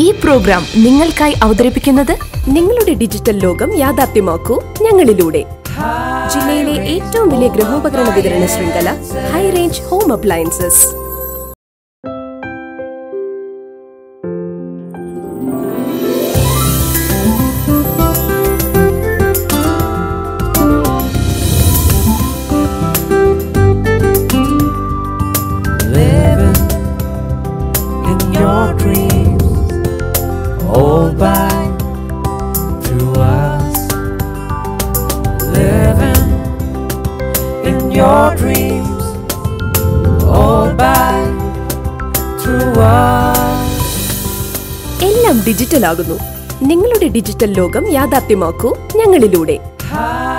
ഈ പ്രോഗ്രാം നിങ്ങൾക്കായി അവതരിപ്പിക്കുന്നത് നിങ്ങളുടെ ഡിജിറ്റൽ ലോകം യാഥാർത്ഥ്യമാക്കൂ ഞങ്ങളിലൂടെ. ജില്ലയിലെ ഏറ്റവും വലിയ ഗൃഹോപകരണ വിതരണ ശൃംഖല ഹൈ റേഞ്ച് ഹോം അപ്ലയൻസസ് എല്ലാം നിങ്ങളുടെ ഡിജിറ്റൽ ലോകം യാഥാർത്ഥ്യമാക്കൂ ഞങ്ങളിലൂടെ.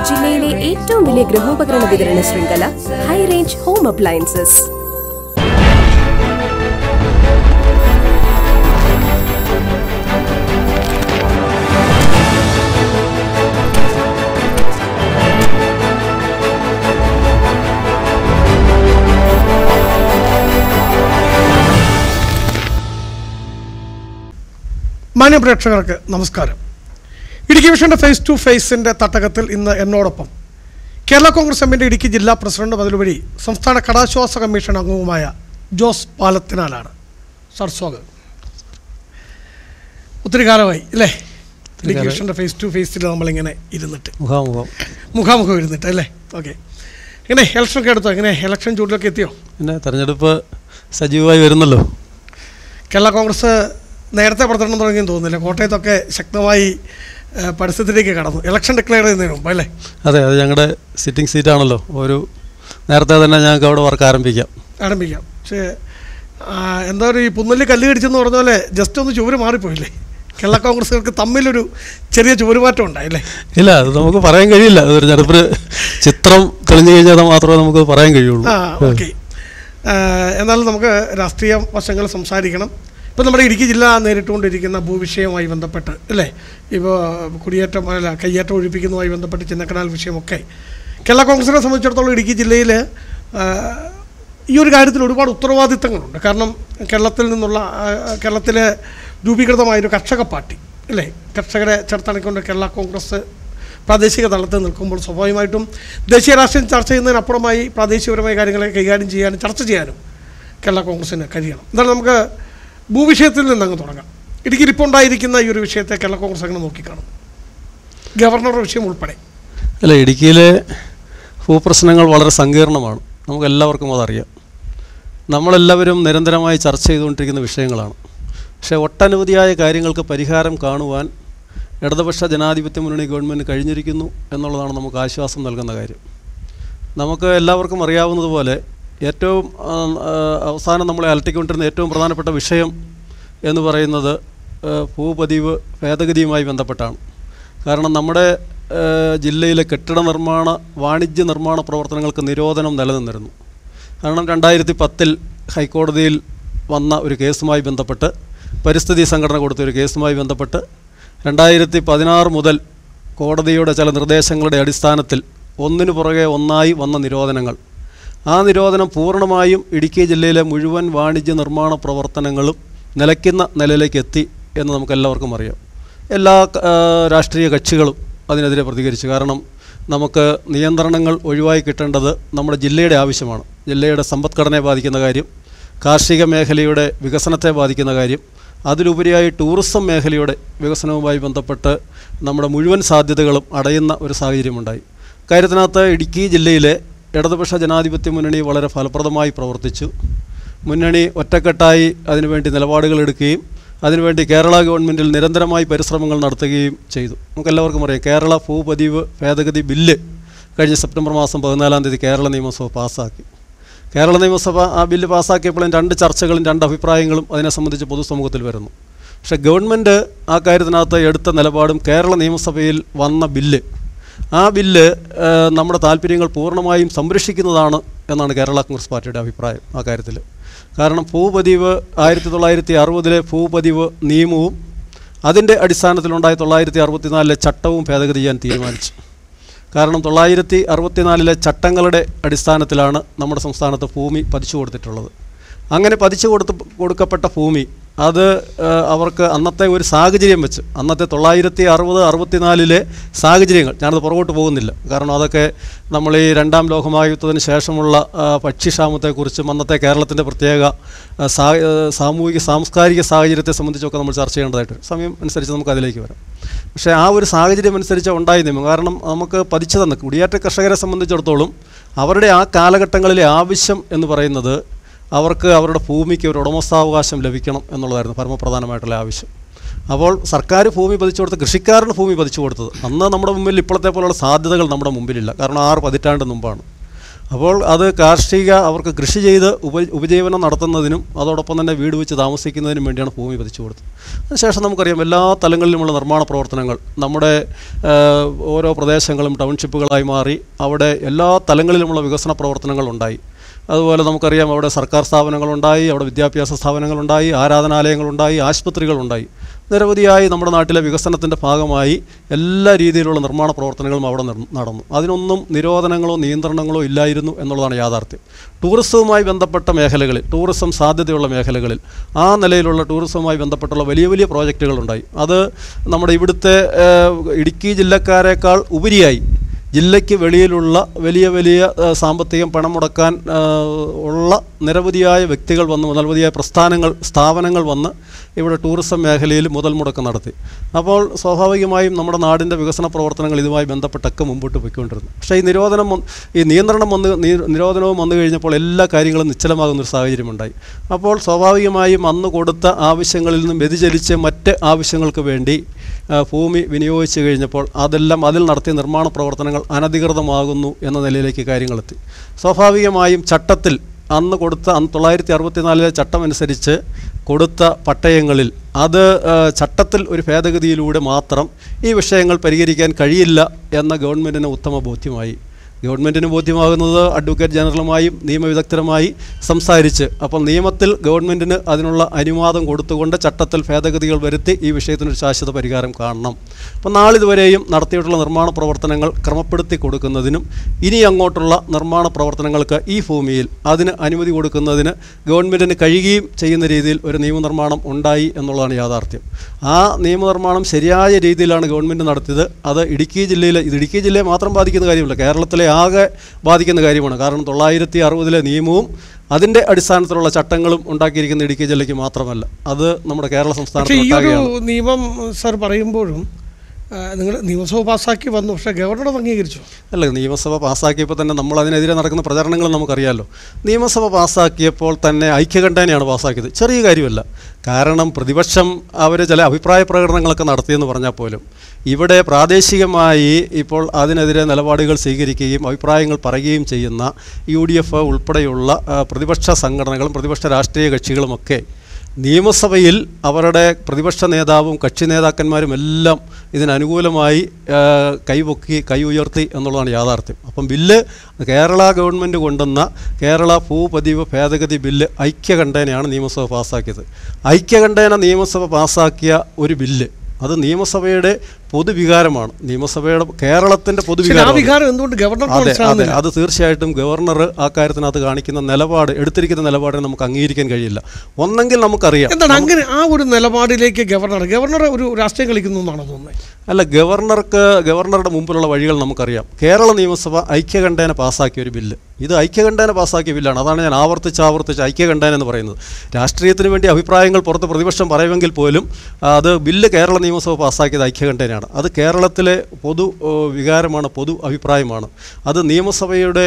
ജില്ലയിലെ ഏറ്റവും വലിയ ഗൃഹോപകരണ വിതരണ ശൃംഖല ഹൈ റേഞ്ച് ഹോം അപ്ലയൻസസ് മാന്യ പ്രേക്ഷകർക്ക് നമസ്കാരം. ഇടുക്കി വിഷന്റെ ഫേസ് ടു ഫേസിന്റെ തട്ടകത്തിൽ ഇന്ന് എന്നോടൊപ്പം കേരള കോൺഗ്രസ് എമ്മിന്റെ ഇടുക്കി ജില്ലാ പ്രസിഡന്റ് അതിലുപരി സംസ്ഥാന കടാശ്വാസ കമ്മീഷൻ അംഗവുമായ ജോസ് പാലത്തിനാലാണ്. സാർ സ്വാഗതം. ഒത്തിരി കാലമായി അല്ലേ? ഇടുക്കി വിഷന്റെ ഫേസ് ടു ഫേസിൽ നമ്മളിങ്ങനെ ഇരുന്നിട്ട്. മുഖാമുഖം. മുഖാമുഖം ഇരുന്നിട്ട് അല്ലേ? ഓക്കെ. എങ്ങനെ ഇലക്ഷനൊക്കെ എടുത്തോ? എങ്ങനെ ഇലക്ഷൻ ചൂടിലൊക്കെ എത്തിയോ? പിന്നെ തെരഞ്ഞെടുപ്പ് സജീവമായി വരുന്നല്ലോ. കേരള കോൺഗ്രസ് നേരത്തെ പ്രചരണം തുടങ്ങിയെന്ന് തോന്നുന്നില്ല. കോട്ടയത്തൊക്കെ ശക്തമായി പരസ്യത്തിലേക്ക് കടന്നു. ഇലക്ഷൻ ഡിക്ലെയർ ചെയ്യുന്നതിന് മുമ്പ് അല്ലേ? അതെ അത് ഞങ്ങളുടെ സിറ്റിംഗ് സീറ്റാണല്ലോ ഒരു നേരത്തെ തന്നെ ഞങ്ങൾക്ക് അവിടെ വർക്ക് ആരംഭിക്കാം. ആരംഭിക്കാം. പക്ഷേ എന്താ പറയുക ഈ പുന്നല്ലി കല്ല് കടിച്ചെന്ന് പറഞ്ഞ പോലെ ജസ്റ്റ് ഒന്ന് ചുവര് മാറിപ്പോയില്ലേ? കേരള കോൺഗ്രസ്സുകാർക്ക് തമ്മിലൊരു ചെറിയ ചുവരുമാറ്റം ഉണ്ടായില്ലേ ഇല്ല അത് നമുക്ക് പറയാൻ കഴിയില്ല. തിരഞ്ഞെടുപ്പിൽ ചിത്രം തെളിഞ്ഞു കഴിഞ്ഞാൽ മാത്രമേ നമുക്ക് പറയാൻ കഴിയുള്ളൂ. ആ ഓക്കെ. എന്നാലും നമുക്ക് രാഷ്ട്രീയ വശങ്ങൾ സംസാരിക്കണം. ഇപ്പം നമ്മുടെ ഇടുക്കി ജില്ല നേരിട്ടുകൊണ്ടിരിക്കുന്ന ഭൂവിഷയവുമായി ബന്ധപ്പെട്ട് അല്ലേ? ഇപ്പോൾ കുടിയേറ്റം അല്ല കയ്യേറ്റം ഒഴിപ്പിക്കുന്നതുമായി ബന്ധപ്പെട്ട് ചിന്നക്കനാൽ വിഷയമൊക്കെ. കേരള കോൺഗ്രസിനെ സംബന്ധിച്ചിടത്തോളം ഇടുക്കി ജില്ലയിൽ ഈ ഒരു കാര്യത്തിൽ ഒരുപാട് ഉത്തരവാദിത്തങ്ങളുണ്ട്. കാരണം കേരളത്തിൽ നിന്നുള്ള കേരളത്തിലെ രൂപീകൃതമായൊരു കർഷക പാർട്ടി അല്ലേ? കർഷകരെ ചേർത്തണക്കൊണ്ട് കേരള കോൺഗ്രസ് പ്രാദേശിക തലത്തിൽ നിൽക്കുമ്പോൾ സ്വാഭാവികമായിട്ടും ദേശീയ രാഷ്ട്രീയം ചർച്ച ചെയ്യുന്നതിനപ്പുറമായി പ്രാദേശികപരമായ കാര്യങ്ങളെ കൈകാര്യം ചെയ്യാനും ചർച്ച ചെയ്യാനും കേരള കോൺഗ്രസിന് കഴിയണം. എന്താണ് നമുക്ക് ഭൂവിഷയത്തിൽ നിന്ന് അങ്ങ് തുടങ്ങാം. ഇടുക്കിയിൽ ഇപ്പോൾ ഉണ്ടായിരിക്കുന്ന ഈ ഒരു വിഷയത്തെ കേരള കോൺഗ്രസ് അങ്ങനെ നോക്കിക്കാണും. ഗവർണറുടെ വിഷയം ഉൾപ്പെടെ. അല്ല ഇടുക്കിയിലെ ഭൂപ്രശ്നങ്ങൾ വളരെ സങ്കീർണമാണ്. നമുക്ക് എല്ലാവർക്കും അതറിയാം. നമ്മളെല്ലാവരും നിരന്തരമായി ചർച്ച ചെയ്തുകൊണ്ടിരിക്കുന്ന വിഷയങ്ങളാണ്. പക്ഷേ ഒട്ടനവധിയായ കാര്യങ്ങൾക്ക് പരിഹാരം കാണുവാൻ ഇടതുപക്ഷ ജനാധിപത്യ മുന്നണി ഗവൺമെന്റ് കഴിഞ്ഞിരിക്കുന്നു എന്നുള്ളതാണ് നമുക്ക് ആശ്വാസം നൽകുന്ന കാര്യം. നമുക്ക് എല്ലാവർക്കും അറിയാവുന്നതുപോലെ ഏറ്റവും അവസാനം നമ്മളെ അലട്ടിക്കൊണ്ടിരുന്ന ഏറ്റവും പ്രധാനപ്പെട്ട വിഷയം എന്ന് പറയുന്നത് ഭൂപതിവ് ഭേദഗതിയുമായി ബന്ധപ്പെട്ടാണ്. കാരണം നമ്മുടെ ജില്ലയിലെ കെട്ടിട നിർമ്മാണ വാണിജ്യ നിർമ്മാണ പ്രവർത്തനങ്ങൾക്ക് നിരോധനം നിലനിന്നിരുന്നു. കാരണം രണ്ടായിരത്തി പത്തിൽ ഹൈക്കോടതിയിൽ വന്ന ഒരു കേസുമായി ബന്ധപ്പെട്ട് പരിസ്ഥിതി സംഘടന കൊടുത്ത ഒരു കേസുമായി ബന്ധപ്പെട്ട് രണ്ടായിരത്തി പതിനാറ് മുതൽ കോടതിയുടെ ചില നിർദ്ദേശങ്ങളുടെ അടിസ്ഥാനത്തിൽ ഒന്നിനു പുറകെ ഒന്നായി വന്ന നിരോധനങ്ങൾ ആ നിരോധനം പൂർണമായും ഇടുക്കി ജില്ലയിലെ മുഴുവൻ വാണിജ്യ നിർമ്മാണ പ്രവർത്തനങ്ങളും നിലയ്ക്കുന്ന നിലയിലേക്ക് എത്തി എന്ന് നമുക്കെല്ലാവർക്കും അറിയാം. എല്ലാ രാഷ്ട്രീയ കക്ഷികളും അതിനെതിരെ പ്രതികരിച്ചു. കാരണം നമുക്ക് നിയന്ത്രണങ്ങൾ ഒഴിവായി കിട്ടേണ്ടത് നമ്മുടെ ജില്ലയുടെ ആവശ്യമാണ്. ജില്ലയുടെ സമ്പദ്ഘടനയെ ബാധിക്കുന്ന കാര്യം കാർഷിക മേഖലയുടെ വികസനത്തെ ബാധിക്കുന്ന കാര്യം അതിലുപരിയായി ടൂറിസം മേഖലയുടെ വികസനവുമായി ബന്ധപ്പെട്ട് നമ്മുടെ മുഴുവൻ സാധ്യതകളും അടയുന്ന ഒരു സാഹചര്യമുണ്ടായി. കാര്യത്തിനകത്ത് ഇടുക്കി ജില്ലയിലെ ഇടതുപക്ഷ ജനാധിപത്യ മുന്നണി വളരെ ഫലപ്രദമായി പ്രവർത്തിച്ചു. മുന്നണി ഒറ്റക്കെട്ടായി അതിനുവേണ്ടി നിലപാടുകൾ എടുക്കുകയും അതിനുവേണ്ടി കേരള ഗവൺമെന്റിൽ നിരന്തരമായി പരിശ്രമങ്ങൾ നടത്തുകയും ചെയ്തു. നമുക്കെല്ലാവർക്കും അറിയാം കേരള ഭൂപതിവ് ഭേദഗതി ബില്ല് കഴിഞ്ഞ സെപ്റ്റംബർ മാസം പതിനാലാം തീയതി കേരള നിയമസഭ പാസ്സാക്കി. കേരള നിയമസഭ ആ ബില്ല് പാസ്സാക്കിയപ്പോഴും രണ്ട് ചർച്ചകളും രണ്ട് അഭിപ്രായങ്ങളും അതിനെ സംബന്ധിച്ച് പൊതുസമൂഹത്തിൽ വരുന്നു. പക്ഷേ ഗവൺമെന്റ് ആ കാര്യത്തിനകത്ത് എടുത്ത നിലപാടും കേരള നിയമസഭയിൽ വന്ന ബില്ല് ആ ബില്ല് നമ്മുടെ താല്പര്യങ്ങൾ പൂർണമായും സംരക്ഷിക്കുന്നതാണ് എന്നാണ് കേരള കോൺഗ്രസ് പാർട്ടിയുടെ അഭിപ്രായം ആ കാര്യത്തിൽ. കാരണം ഭൂപതിവ് ആയിരത്തി തൊള്ളായിരത്തി അറുപതിലെ ഭൂപതിവ് നിയമവും അതിന്റെ അടിസ്ഥാനത്തിലുണ്ടായ തൊള്ളായിരത്തി അറുപത്തിനാലിലെ ചട്ടവും ഭേദഗതി ചെയ്യാൻ തീരുമാനിച്ചു. കാരണം തൊള്ളായിരത്തി അറുപത്തിനാലിലെ ചട്ടങ്ങളുടെ അടിസ്ഥാനത്തിലാണ് നമ്മുടെ സംസ്ഥാനത്ത് ഭൂമി പതിച്ചു കൊടുത്തിട്ടുള്ളത്. അങ്ങനെ പതിച്ചു കൊടുത്ത് കൊടുക്കപ്പെട്ട ഭൂമി അത് അവർക്ക് അന്നത്തെ ഒരു സാഹചര്യം വെച്ച് അന്നത്തെ തൊള്ളായിരത്തി അറുപത് അറുപത്തിനാലിലെ സാഹചര്യങ്ങൾ ഞാനത് പുറകോട്ട് പോകുന്നില്ല. കാരണം അതൊക്കെ നമ്മൾ ഈ രണ്ടാം ലോകമഹായുദ്ധത്തിന് ശേഷമുള്ള പക്ഷിക്ഷാമത്തെക്കുറിച്ചും അന്നത്തെ കേരളത്തിന്റെ പ്രത്യേക സാമൂഹിക സാംസ്കാരിക സാഹചര്യത്തെ സംബന്ധിച്ചൊക്കെ നമ്മൾ ചർച്ച ചെയ്യേണ്ടതായിട്ട് സമയം അനുസരിച്ച് നമുക്ക് അതിലേക്ക് വരാം. പക്ഷേ ആ ഒരു സാഹചര്യം അനുസരിച്ച് ഉണ്ടായി നിയമം. കാരണം നമുക്ക് പതിച്ചു തന്ന കുടിയേറ്റ കർഷകരെ സംബന്ധിച്ചിടത്തോളം അവരുടെ ആ കാലഘട്ടങ്ങളിലെ ആവശ്യം എന്ന് പറയുന്നത് അവർക്ക് അവരുടെ ഭൂമിക്ക് ഒരു ഉടമസ്ഥാവകാശം ലഭിക്കണം എന്നുള്ളതായിരുന്നു പരമപ്രധാനമായിട്ടുള്ള ആവശ്യം. അപ്പോൾ സർക്കാർ ഭൂമി പതിച്ചു കൊടുത്ത് കൃഷിക്കാരന് ഭൂമി പതിച്ചു കൊടുത്തത്. അന്ന് നമ്മുടെ മുമ്പിൽ ഇപ്പോഴത്തെ പോലുള്ള സാധ്യതകൾ നമ്മുടെ മുമ്പിലില്ല. കാരണം ആറ് പതിറ്റാണ്ട് മുമ്പാണ്. അപ്പോൾ അത് കാർഷിക അവർക്ക് കൃഷി ചെയ്ത് ഉപ ഉപജീവനം നടത്തുന്നതിനും അതോടൊപ്പം തന്നെ വീട് വെച്ച് താമസിക്കുന്നതിനും വേണ്ടിയാണ് ഭൂമി പതിച്ചു കൊടുത്തത്. അതിനുശേഷം നമുക്കറിയാം എല്ലാ തലങ്ങളിലുമുള്ള നിർമ്മാണ പ്രവർത്തനങ്ങൾ നമ്മുടെ ഓരോ പ്രദേശങ്ങളും ടൗൺഷിപ്പുകളായി മാറി അവിടെ എല്ലാ തലങ്ങളിലുമുള്ള വികസന പ്രവർത്തനങ്ങൾ ഉണ്ടായി. അതുപോലെ നമുക്കറിയാം അവിടെ സർക്കാർ സ്ഥാപനങ്ങളുണ്ടായി അവിടെ വിദ്യാഭ്യാസ സ്ഥാപനങ്ങളുണ്ടായി ആരാധനാലയങ്ങളുണ്ടായി ആശുപത്രികളുണ്ടായി. നിരവധിയായി നമ്മുടെ നാട്ടിലെ വികസനത്തിന്റെ ഭാഗമായി എല്ലാ രീതിയിലുള്ള നിർമ്മാണ പ്രവർത്തനങ്ങളും അവിടെ നടന്നു. അതിനൊന്നും നിരോധനങ്ങളോ നിയന്ത്രണങ്ങളോ ഇല്ലായിരുന്നു എന്നുള്ളതാണ് യാഥാർത്ഥ്യം. ടൂറിസവുമായി ബന്ധപ്പെട്ട മേഖലകളിൽ ടൂറിസം സാധ്യതയുള്ള മേഖലകളിൽ ആ നിലയിലുള്ള ടൂറിസവുമായി ബന്ധപ്പെട്ടുള്ള വലിയ വലിയ പ്രോജക്റ്റുകളുണ്ടായി. അത് നമ്മുടെ ഇവിടുത്തെ ഇടുക്കി ജില്ലക്കാരേക്കാൾ ഉപരിയായി ജില്ലയ്ക്ക് വെളിയിലുള്ള വലിയ വലിയ സാമ്പത്തികം പണം മുടക്കാൻ ഉള്ള നിരവധിയായ വ്യക്തികൾ വന്ന് നിരവധിയായ പ്രസ്ഥാനങ്ങൾ സ്ഥാപനങ്ങൾ വന്ന് ഇവിടെ ടൂറിസം മേഖലയിൽ മുതൽ മുടക്ക് നടത്തി. അപ്പോൾ സ്വാഭാവികമായും നമ്മുടെ നാടിന്റെ വികസന പ്രവർത്തനങ്ങൾ ഇതുമായി ബന്ധപ്പെട്ടൊക്കെ മുമ്പോട്ട് പോയിക്കൊണ്ടിരുന്നു. പക്ഷേ ഈ നിരോധനം ഈ നിയന്ത്രണം വന്ന് നിരോധനവും വന്നു കഴിഞ്ഞപ്പോൾ എല്ലാ കാര്യങ്ങളും നിശ്ചലമാകുന്നൊരു സാഹചര്യമുണ്ടായി. അപ്പോൾ സ്വാഭാവികമായും അന്ന് കൊടുത്ത ആവശ്യങ്ങളിൽ നിന്നും വ്യതിചലിച്ച് മറ്റ് ആവശ്യങ്ങൾക്ക് വേണ്ടി ഭൂമി വിനിയോഗിച്ച് കഴിഞ്ഞപ്പോൾ അതെല്ലാം അതിൽ നടത്തിയ നിർമ്മാണ പ്രവർത്തനങ്ങൾ അനധികൃതമാകുന്നു എന്ന നിലയിലേക്ക് കാര്യങ്ങളെത്തി സ്വാഭാവികമായും ചട്ടത്തിൽ അന്ന് കൊടുത്ത അന്ന് തൊള്ളായിരത്തി അറുപത്തിനാലിലെ ചട്ടം അനുസരിച്ച് കൊടുത്ത പട്ടയങ്ങളിൽ അത് ചട്ടത്തിൽ ഒരു ഭേദഗതിയിലൂടെ മാത്രം ഈ വിഷയങ്ങൾ പരിഹരിക്കാൻ കഴിയില്ല എന്ന ഗവൺമെന്റിന് ഉത്തമ ബോധ്യമായി. ഗവൺമെന്റിന് ബോധ്യമാകുന്നത് അഡ്വക്കേറ്റ് ജനറലുമായും നിയമവിദഗ്ധരുമായി സംസാരിച്ച്. അപ്പോൾ നിയമത്തിൽ ഗവൺമെന്റിന് അതിനുള്ള അനുവാദം കൊടുത്തുകൊണ്ട് ചട്ടത്തിൽ ഭേദഗതികൾ വരുത്തി ഈ വിഷയത്തിനൊരു ശാശ്വത പരിഹാരം കാണണം. അപ്പോൾ നാളിതുവരെയും നടത്തിയിട്ടുള്ള നിർമ്മാണ പ്രവർത്തനങ്ങൾ ക്രമപ്പെടുത്തി കൊടുക്കുന്നതിനും ഇനി അങ്ങോട്ടുള്ള നിർമ്മാണ പ്രവർത്തനങ്ങൾക്ക് ഈ ഭൂമിയിൽ അതിന് അനുമതി കൊടുക്കുന്നതിന് ഗവൺമെന്റിന് കഴിയുകയും ചെയ്യുന്ന രീതിയിൽ ഒരു നിയമനിർമ്മാണം ഉണ്ടായി എന്നുള്ളതാണ് യാഥാർത്ഥ്യം. ആ നിയമനിർമ്മാണം ശരിയായ രീതിയിലാണ് ഗവൺമെന്റ് നടത്തിയത്. അത് ഇടുക്കി ജില്ലയിലെ ഇത് ഇടുക്കി ജില്ലയെ മാത്രം ബാധിക്കുന്ന കാര്യമല്ല. കേരളത്തിലെ ആകെ ബാധിക്കുന്ന കാര്യമാണ്. കാരണം തൊള്ളായിരത്തി അറുപതിലെ നിയമവും അതിന്റെ അടിസ്ഥാനത്തിലുള്ള ചട്ടങ്ങളും ഉണ്ടാക്കിയിരിക്കുന്ന ഇടുക്കി ജില്ലയ്ക്ക് മാത്രമല്ല. അത് നമ്മുടെ കേരള സംസ്ഥാന സംസ്ഥാനത്ത് നിയമം സർ പറയുമ്പോഴും നിങ്ങൾ നിയമസഭ പാസ്സാക്കി വന്നു പക്ഷേ ഗവർണർ അംഗീകരിച്ചു. അല്ല നിയമസഭ പാസ്സാക്കിയപ്പോൾ തന്നെ നമ്മൾ അതിനെതിരെ നടക്കുന്ന പ്രചരണങ്ങൾ നമുക്കറിയാമല്ലോ നിയമസഭ പാസ്സാക്കിയപ്പോൾ തന്നെ ഐക്യകണ്ഠേനയാണ് പാസ്സാക്കിയത്. ചെറിയ കാര്യമല്ല. കാരണം പ്രതിപക്ഷം അവർ ചില അഭിപ്രായ പ്രകടനങ്ങളൊക്കെ നടത്തിയെന്ന് പറഞ്ഞാൽ പോലും ഇവിടെ പ്രാദേശികമായി ഇപ്പോൾ അതിനെതിരെ നിലപാടുകൾ സ്വീകരിക്കുകയും അഭിപ്രായങ്ങൾ പറയുകയും ചെയ്യുന്ന യു ഡി എഫ് ഉൾപ്പെടെയുള്ള പ്രതിപക്ഷ സംഘടനകളും പ്രതിപക്ഷ രാഷ്ട്രീയ കക്ഷികളുമൊക്കെ നിയമസഭയിൽ അവരുടെ പ്രതിപക്ഷ നേതാവും കക്ഷി നേതാക്കന്മാരും എല്ലാം ഇതിനനുകൂലമായി കൈപൊക്കി കൈ ഉയർത്തി എന്നുള്ളതാണ് യാഥാർത്ഥ്യം. അപ്പം ബില്ല് കേരള ഗവൺമെന്റ് കൊണ്ടുവന്ന കേരള ഭൂപതിവ് ഭേദഗതി ബില്ല് ഐക്യകണ്ഠേനയാണ് നിയമസഭ പാസ്സാക്കിയത് ഐക്യകണ്ഠേന നിയമസഭ പാസ്സാക്കിയ ഒരു ബില്ല്. അത് നിയമസഭയുടെ പൊതുവികാരമാണ്. നിയമസഭയുടെ കേരളത്തിന്റെ പൊതുവികാരം വികാരം എന്തുകൊണ്ട് ഗവർണർ അത് തീർച്ചയായിട്ടും ഗവർണർ ആ കാര്യത്തിനകത്ത് കാണിക്കുന്ന നിലപാട് എടുത്തിരിക്കുന്ന നിലപാടിനെ നമുക്ക് അംഗീകരിക്കാൻ കഴിയില്ല. ഒന്നെങ്കിൽ നമുക്കറിയാം. എന്താണ് അങ്ങനെ ആ ഒരു നിലപാടിലേക്ക് ഗവർണർ ഗവർണർ ഒരു രാഷ്ട്രീയം കളിക്കുന്നു എന്നാണ് തോന്നുന്നത്? അല്ല ഗവർണർക്ക് ഗവർണറുടെ മുമ്പിലുള്ള വഴികൾ നമുക്കറിയാം. കേരള നിയമസഭ ഐക്യകണ്ഠേന പാസ്സാക്കിയ ഒരു ബില്ല്. ഇത് ഐക്യകണ്ഠേന പാസ്സാക്കിയ ബില്ലാണ്. അതാണ് ഞാൻ ആവർത്തിച്ച് ആവർത്തിച്ച് ഐക്യകണ്ഠേന എന്ന് പറയുന്നത്. രാഷ്ട്രീയത്തിന് വേണ്ടി അഭിപ്രായങ്ങൾ പുറത്ത് പ്രതിപക്ഷം പറയുമെങ്കിൽ പോലും അത് ബില്ല് കേരള നിയമസഭ പാസ്സാക്കിയത് ഐക്യകണ്ഠേനയാണ്. അത് കേരളത്തിലെ പൊതു വികാരമാണ് പൊതു അഭിപ്രായമാണ്. അത് നിയമസഭയുടെ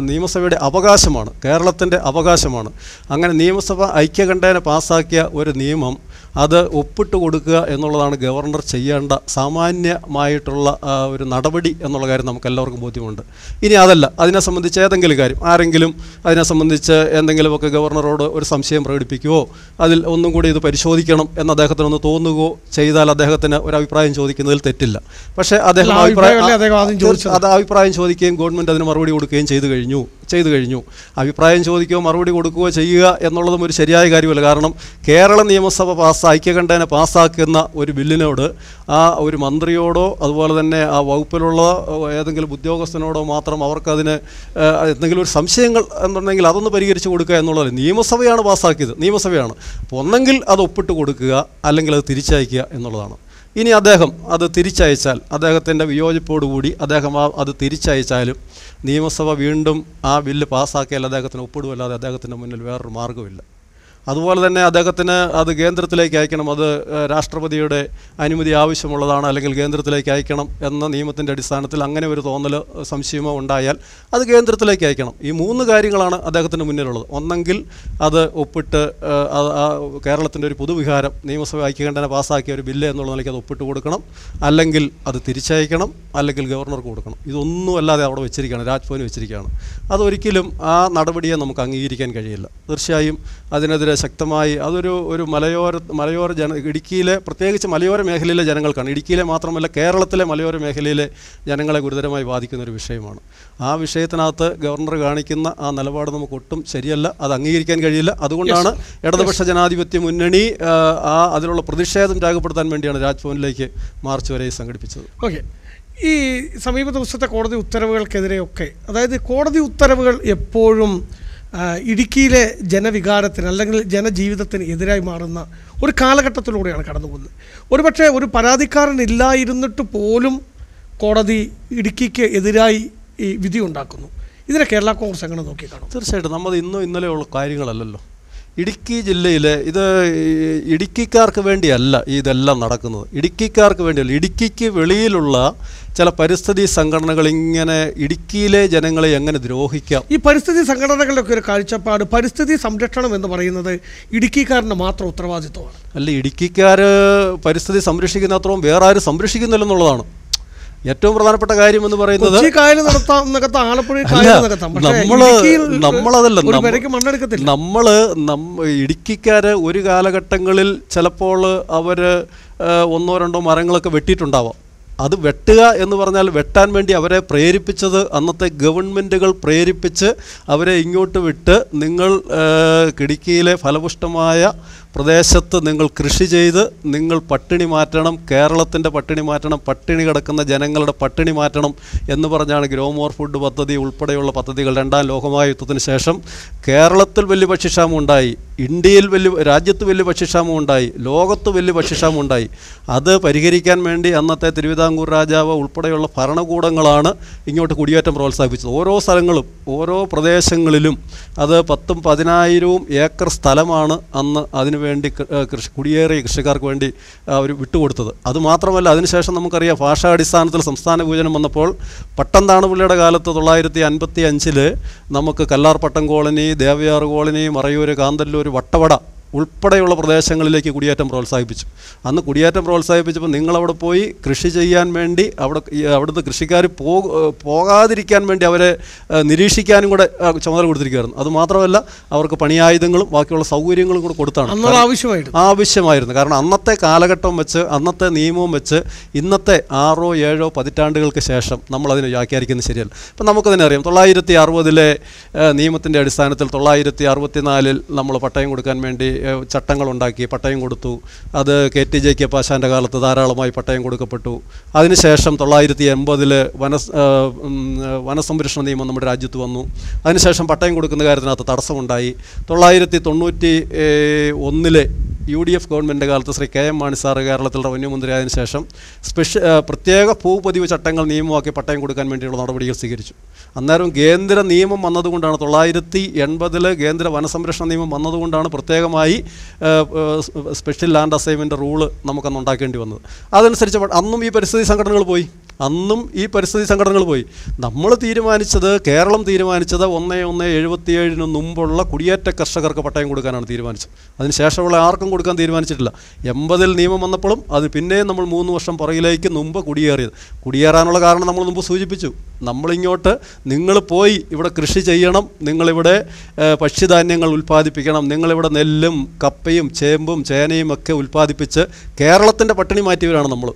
നിയമസഭയുടെ അവകാശമാണ്. കേരളത്തിന്റെ അവകാശമാണ്. അങ്ങനെ നിയമസഭ ഐക്യകണ്ഠേന പാസ്സാക്കിയ ഒരു നിയമം അത് ഒപ്പിട്ട് കൊടുക്കുക എന്നുള്ളതാണ് ഗവർണർ ചെയ്യേണ്ട സാമാന്യമായിട്ടുള്ള ഒരു നടപടി എന്നുള്ള കാര്യം നമുക്ക് എല്ലാവർക്കും ബോധ്യമുണ്ട്. ഇനി അതല്ല അതിനെ സംബന്ധിച്ച് ഏതെങ്കിലും കാര്യം ആരെങ്കിലും അതിനെ സംബന്ധിച്ച് എന്തെങ്കിലുമൊക്കെ ഗവർണറോട് ഒരു സംശയം പ്രകടിപ്പിക്കുകയോ അതിൽ ഒന്നും കൂടി ഇത് പരിശോധിക്കണം എന്ന് അദ്ദേഹത്തിനൊന്ന് തോന്നുകയോ ചെയ്താൽ അദ്ദേഹത്തിന് ഒരു അഭിപ്രായം ചോദിക്കുന്നതിൽ തെറ്റില്ല. പക്ഷേ അദ്ദേഹം അഭിപ്രായം? അത് അഭിപ്രായം ചോദിക്കുകയും ഗവൺമെന്റ് അതിന് മറുപടി കൊടുക്കുകയും ചെയ്തു കഴിഞ്ഞു. ചെയ്തു കഴിഞ്ഞു. അഭിപ്രായം ചോദിക്കുകയോ മറുപടി കൊടുക്കുകയോ ചെയ്യുക എന്നുള്ളതും ഒരു ശരിയായ കാര്യമല്ല. കാരണം കേരള നിയമസഭ പാസ് ഐക്യകണ്ഠേന പാസ്സാക്കുന്ന ഒരു ബില്ലിനോട് ആ ഒരു മന്ത്രിയോടോ അതുപോലെ തന്നെ ആ വകുപ്പിലുള്ള ഏതെങ്കിലും ഉദ്യോഗസ്ഥനോടോ മാത്രം അവർക്കതിന് എന്തെങ്കിലും ഒരു സംശയങ്ങൾ എന്നുണ്ടെങ്കിൽ അതൊന്ന് പരിഹരിച്ച് കൊടുക്കുക എന്നുള്ളത് നിയമസഭയാണ് പാസ്സാക്കിയത്. നിയമസഭയാണ്. അപ്പോൾ ഒന്നെങ്കിൽ അത് ഒപ്പിട്ട് കൊടുക്കുക അല്ലെങ്കിൽ അത് തിരിച്ചയക്കുക എന്നുള്ളതാണ്. ഇനി അദ്ദേഹം അത് തിരിച്ചയച്ചാൽ അദ്ദേഹത്തിന്റെ വിയോജിപ്പോടുകൂടി അദ്ദേഹം ആ അത് തിരിച്ചയച്ചാലും നിയമസഭ വീണ്ടും ആ ബില്ല് പാസ്സാക്കിയാൽ അദ്ദേഹത്തിന് ഒപ്പിടുമല്ലാതെ അദ്ദേഹത്തിന്റെ മുന്നിൽ വേറൊരു മാർഗമില്ല അതുപോലെ തന്നെ അദ്ദേഹത്തിന് അത് കേന്ദ്രത്തിലേക്ക് അയക്കണം. അത് രാഷ്ട്രപതിയുടെ അനുമതി ആവശ്യമുള്ളതാണ് അല്ലെങ്കിൽ കേന്ദ്രത്തിലേക്ക് അയക്കണം എന്ന നിയമത്തിന്റെ അടിസ്ഥാനത്തിൽ അങ്ങനെ ഒരു തോന്നൽ സംശയമോ ഉണ്ടായാൽ അത് കേന്ദ്രത്തിലേക്ക് അയക്കണം. ഈ മൂന്ന് കാര്യങ്ങളാണ് അദ്ദേഹത്തിന് മുന്നിലുള്ളത്. ഒന്നെങ്കിൽ അത് ഒപ്പിട്ട് കേരളത്തിന്റെ ഒരു പൊതുവിഹാരം നിയമസഭ ഐക്യകണ്ഠന പാസ്സാക്കിയ ഒരു ബില്ല് എന്നുള്ള നിലയ്ക്ക് അത് ഒപ്പിട്ട് കൊടുക്കണം. അല്ലെങ്കിൽ അത് തിരിച്ചയക്കണം അല്ലെങ്കിൽ ഗവർണർക്ക് കൊടുക്കണം. ഇതൊന്നും അല്ലാതെ അവിടെ വെച്ചിരിക്കുകയാണ് രാജ്ഭവന് വെച്ചിരിക്കുകയാണ്. അതൊരിക്കലും ആ നടപടിയെ നമുക്ക് അംഗീകരിക്കാൻ കഴിയില്ല. തീർച്ചയായും അതിനെതിരെ ശക്തമായി അതൊരു ഒരു മലയോര മലയോര ജന ഇടുക്കിയിലെ പ്രത്യേകിച്ച് മലയോര മേഖലയിലെ ജനങ്ങൾക്കാണ്. ഇടുക്കിയിലെ മാത്രമല്ല കേരളത്തിലെ മലയോര മേഖലയിലെ ജനങ്ങളെ ഗുരുതരമായി ബാധിക്കുന്ന ഒരു വിഷയമാണ്. ആ വിഷയത്തിനകത്ത് ഗവർണർ കാണിക്കുന്ന ആ നിലപാട് നമുക്ക് ഒട്ടും ശരിയല്ല. അത് അംഗീകരിക്കാൻ കഴിയില്ല. അതുകൊണ്ടാണ് ഇടതുപക്ഷ ജനാധിപത്യ മുന്നണി ആ, അതിലുള്ള പ്രതിഷേധം രേഖപ്പെടുത്താൻ വേണ്ടിയാണ് രാജ്ഭവനിലേക്ക് മാർച്ച് വരെ സംഘടിപ്പിച്ചത്. ഓക്കെ ഈ സമീപ ദിവസത്തെ കോടതി ഉത്തരവുകൾക്കെതിരെയൊക്കെ അതായത് കോടതി ഉത്തരവുകൾ എപ്പോഴും ഇടുക്കിയിലെ ജനവികാരത്തിന് അല്ലെങ്കിൽ ജനജീവിതത്തിന് എതിരായി മാറുന്ന ഒരു കാലഘട്ടത്തിലൂടെയാണ് കടന്നു പോകുന്നത്. ഒരുപക്ഷെ ഒരു പരാതിക്കാരൻ ഇല്ലായിരുന്നിട്ട് പോലും കോടതി ഇടുക്കിക്ക് എതിരായി ഈ വിധി ഉണ്ടാക്കുന്നു. ഇതിനെ കേരള കോൺഗ്രസ് എങ്ങനെ നോക്കിക്കാണും? തീർച്ചയായിട്ടും. നമ്മൾ ഇന്നും ഇന്നലെയുള്ള കാര്യങ്ങളല്ലല്ലോ. ഇടുക്കി ജില്ലയിലെ ഇത് ഇടുക്കിക്കാർക്ക് വേണ്ടിയല്ല ഇതെല്ലാം നടക്കുന്നത്. ഇടുക്കിക്കാർക്ക് വേണ്ടിയല്ല. ഇടുക്കിക്ക് വെളിയിലുള്ള ചില പരിസ്ഥിതി സംഘടനകൾ ഇങ്ങനെ ഇടുക്കിയിലെ ജനങ്ങളെ എങ്ങനെ ദ്രോഹിക്കാം? ഈ പരിസ്ഥിതി സംഘടനകളുടെ ഒരു കാഴ്ചപ്പാട് പരിസ്ഥിതി സംരക്ഷണം എന്ന് പറയുന്നത് ഇടുക്കിക്കാരന്റെ മാത്രം ഉത്തരവാദിത്വമാണ്. അല്ല ഇടുക്കിക്കാർ പരിസ്ഥിതി സംരക്ഷിക്കുന്ന അത്രയും വേറെ ആരും സംരക്ഷിക്കുന്നില്ലെന്നുള്ളതാണ് ഏറ്റവും പ്രധാനപ്പെട്ട കാര്യം എന്ന് പറയുന്നത് നമ്മൾ ഇടുക്കിയിൽ നമ്മളതല്ല ഒരു നമ്മ- പെരയ്ക്ക് മണ്ണെടുക്കത്തില്ല. നമ്മൾ നമ്മ ഇടുക്കിക്കാര് ഒരു കാലഘട്ടങ്ങളിൽ ചിലപ്പോൾ അവർ ഒന്നോ രണ്ടോ മരങ്ങളൊക്കെ വെട്ടിയിട്ടുണ്ടാവാം. അത് വെട്ടുക എന്ന് പറഞ്ഞാൽ വെട്ടാൻ വേണ്ടി അവരെ പ്രേരിപ്പിച്ചത് അന്നത്തെ ഗവൺമെന്റുകൾ പ്രേരിപ്പിച്ച് അവരെ ഇങ്ങോട്ട് വിട്ട് നിങ്ങൾ കിടുക്കിയിലെ ഫലപുഷ്ടമായ പ്രദേശത്ത് നിങ്ങൾ കൃഷി ചെയ്ത് നിങ്ങൾ പട്ടിണി മാറ്റണം കേരളത്തിന്റെ പട്ടിണി മാറ്റണം പട്ടിണി കിടക്കുന്ന ജനങ്ങളുടെ പട്ടിണി മാറ്റണം എന്ന് പറഞ്ഞാണ് ഗ്രോമോർ ഫുഡ് പദ്ധതി ഉൾപ്പെടെയുള്ള പദ്ധതികൾ രണ്ടാം ലോകമായ യുദ്ധത്തിന് ശേഷം കേരളത്തിൽ വലിയ ഭക്ഷ്യക്ഷാമം ഉണ്ടായി. ഇന്ത്യയിൽ വലിയ രാജ്യത്ത് വലിയ ഭക്ഷ്യക്ഷാമം ഉണ്ടായി ലോകത്ത് വലിയ ഭക്ഷ്യക്ഷാമം ഉണ്ടായി. അത് പരിഹരിക്കാൻ വേണ്ടി അന്നത്തെ തിരുവിതാംകൂർ രാജാവ് ഉൾപ്പെടെയുള്ള ഭരണകൂടങ്ങളാണ് ഇങ്ങോട്ട് കുടിയേറ്റം പ്രോത്സാഹിപ്പിച്ചത്. ഓരോ സ്ഥലങ്ങളും ഓരോ പ്രദേശങ്ങളിലും അത് പത്തും പതിനായിരവും ഏക്കർ സ്ഥലമാണ് അന്ന് അതിനുവേണ്ടി കൃഷി കുടിയേറിയ കൃഷിക്കാർക്ക് വേണ്ടി അവർ വിട്ടുകൊടുത്തത്. അതുമാത്രമല്ല അതിനുശേഷം നമുക്കറിയാം ഭാഷാടിസ്ഥാനത്തിൽ സംസ്ഥാന വിഭജനം വന്നപ്പോൾ പട്ടംതാണുപിള്ളിയുടെ കാലത്ത് തൊള്ളായിരത്തി അൻപത്തി അഞ്ചിൽ നമുക്ക് കല്ലാർപട്ടം കോളനി ദേവയാർ കോളനി മറയൂർ കാന്തല്ലൂർ വട്ടവട ഉൾപ്പെടെയുള്ള പ്രദേശങ്ങളിലേക്ക് കുടിയേറ്റം പ്രോത്സാഹിപ്പിച്ചു. അന്ന് കുടിയേറ്റം പ്രോത്സാഹിപ്പിച്ചപ്പോൾ നിങ്ങളവിടെ പോയി കൃഷി ചെയ്യാൻ വേണ്ടി അവിടെ അവിടുത്തെ കൃഷിക്കാർ പോ പോകാതിരിക്കാൻ വേണ്ടി അവരെ നിരീക്ഷിക്കാനും കൂടെ ചുമതല കൊടുത്തിരിക്കുകയായിരുന്നു. അതുമാത്രമല്ല അവർക്ക് പണിയായുധങ്ങളും ബാക്കിയുള്ള സൗകര്യങ്ങളും കൂടെ കൊടുത്താണ്. ആവശ്യമായിരുന്നു. കാരണം അന്നത്തെ കാലഘട്ടം വെച്ച് അന്നത്തെ നിയമവും വെച്ച് ഇന്നത്തെ ആറോ ഏഴോ പതിറ്റാണ്ടുകൾക്ക് ശേഷം നമ്മളതിനെ വ്യാഖ്യാനിക്കുന്നത് ശരിയല്ല. ഇപ്പം നമുക്കതിനെ അറിയാം. തൊള്ളായിരത്തി അറുപതിലെ നിയമത്തിന്റെ അടിസ്ഥാനത്തിൽ തൊള്ളായിരത്തി അറുപത്തിനാലിൽ നമ്മൾ പട്ടയം കൊടുക്കാൻ വേണ്ടി ചട്ടങ്ങളുണ്ടാക്കി പട്ടയം കൊടുത്തു. അത് കെ ടി ജെ കെ പാശാന്റെ കാലത്ത് ധാരാളമായി പട്ടയം കൊടുക്കപ്പെട്ടു. അതിനുശേഷം തൊള്ളായിരത്തി എൺപതിൽ വന വനസംരക്ഷണ നിയമം നമ്മുടെ രാജ്യത്ത് വന്നു. അതിനുശേഷം പട്ടയം കൊടുക്കുന്ന കാര്യത്തിനകത്ത് തടസ്സമുണ്ടായി. തൊള്ളായിരത്തി തൊണ്ണൂറ്റി ഒന്നിലെ യു ഡി എഫ് ഗവൺമെന്റ് കാലത്ത് Shri K M Mani sir കേരളത്തിൽ റവന്യൂ മന്ത്രിയായതിനു ശേഷം സ്പെഷ്യ പ്രത്യേക ഭൂപതിവ് ചട്ടങ്ങൾ നിയമമാക്കി പട്ടയം കൊടുക്കാൻ വേണ്ടിയുള്ള നടപടികൾ സ്വീകരിച്ചു. അന്നേരം കേന്ദ്ര നിയമം വന്നതുകൊണ്ടാണ് തൊള്ളായിരത്തി എൺപതിൽ കേന്ദ്ര വനസംരക്ഷണ നിയമം വന്നതുകൊണ്ടാണ് പ്രത്യേകമായി സ്പെഷ്യൽ ലാൻഡ് അസൈൻമെന്റ് റൂൾ നമുക്കന്ന് ഉണ്ടാക്കേണ്ടി വന്നത്. അതനുസരിച്ച് അന്നും ഈ പരിസ്ഥിതി സംഘടനകൾ പോയി. അന്നും ഈ പരിസ്ഥിതി സംഘടനകൾ പോയി. നമ്മൾ തീരുമാനിച്ചത് കേരളം തീരുമാനിച്ചത് ഒന്ന് ഒന്ന് എഴുപത്തിയേഴിന് മുമ്പുള്ള കുടിയേറ്റ കർഷകർക്ക് പട്ടയം കൊടുക്കാനാണ് തീരുമാനിച്ചത്. അതിനുശേഷമുള്ള ആർക്കും കൊടുക്കാൻ തീരുമാനിച്ചിട്ടില്ല. എൺപതിൽ നിയമം വന്നപ്പോഴും അത് പിന്നെയും നമ്മൾ മൂന്ന് വർഷം പുറകിലേക്ക് മുമ്പ് കുടിയേറിയത്. കുടിയേറാനുള്ള കാരണം നമ്മൾ മുമ്പ് സൂചിപ്പിച്ചു. നമ്മളിങ്ങോട്ട് നിങ്ങൾ പോയി ഇവിടെ കൃഷി ചെയ്യണം നിങ്ങളിവിടെ ഭക്ഷ്യധാന്യങ്ങൾ ഉൽപ്പാദിപ്പിക്കണം നിങ്ങളിവിടെ നെല്ലും കപ്പയും ചേമ്പും ചേനയും ഒക്കെ ഉൽപ്പാദിപ്പിച്ച് കേരളത്തിന്റെ പട്ടിണി മാറ്റിയവരാണ് നമ്മൾ.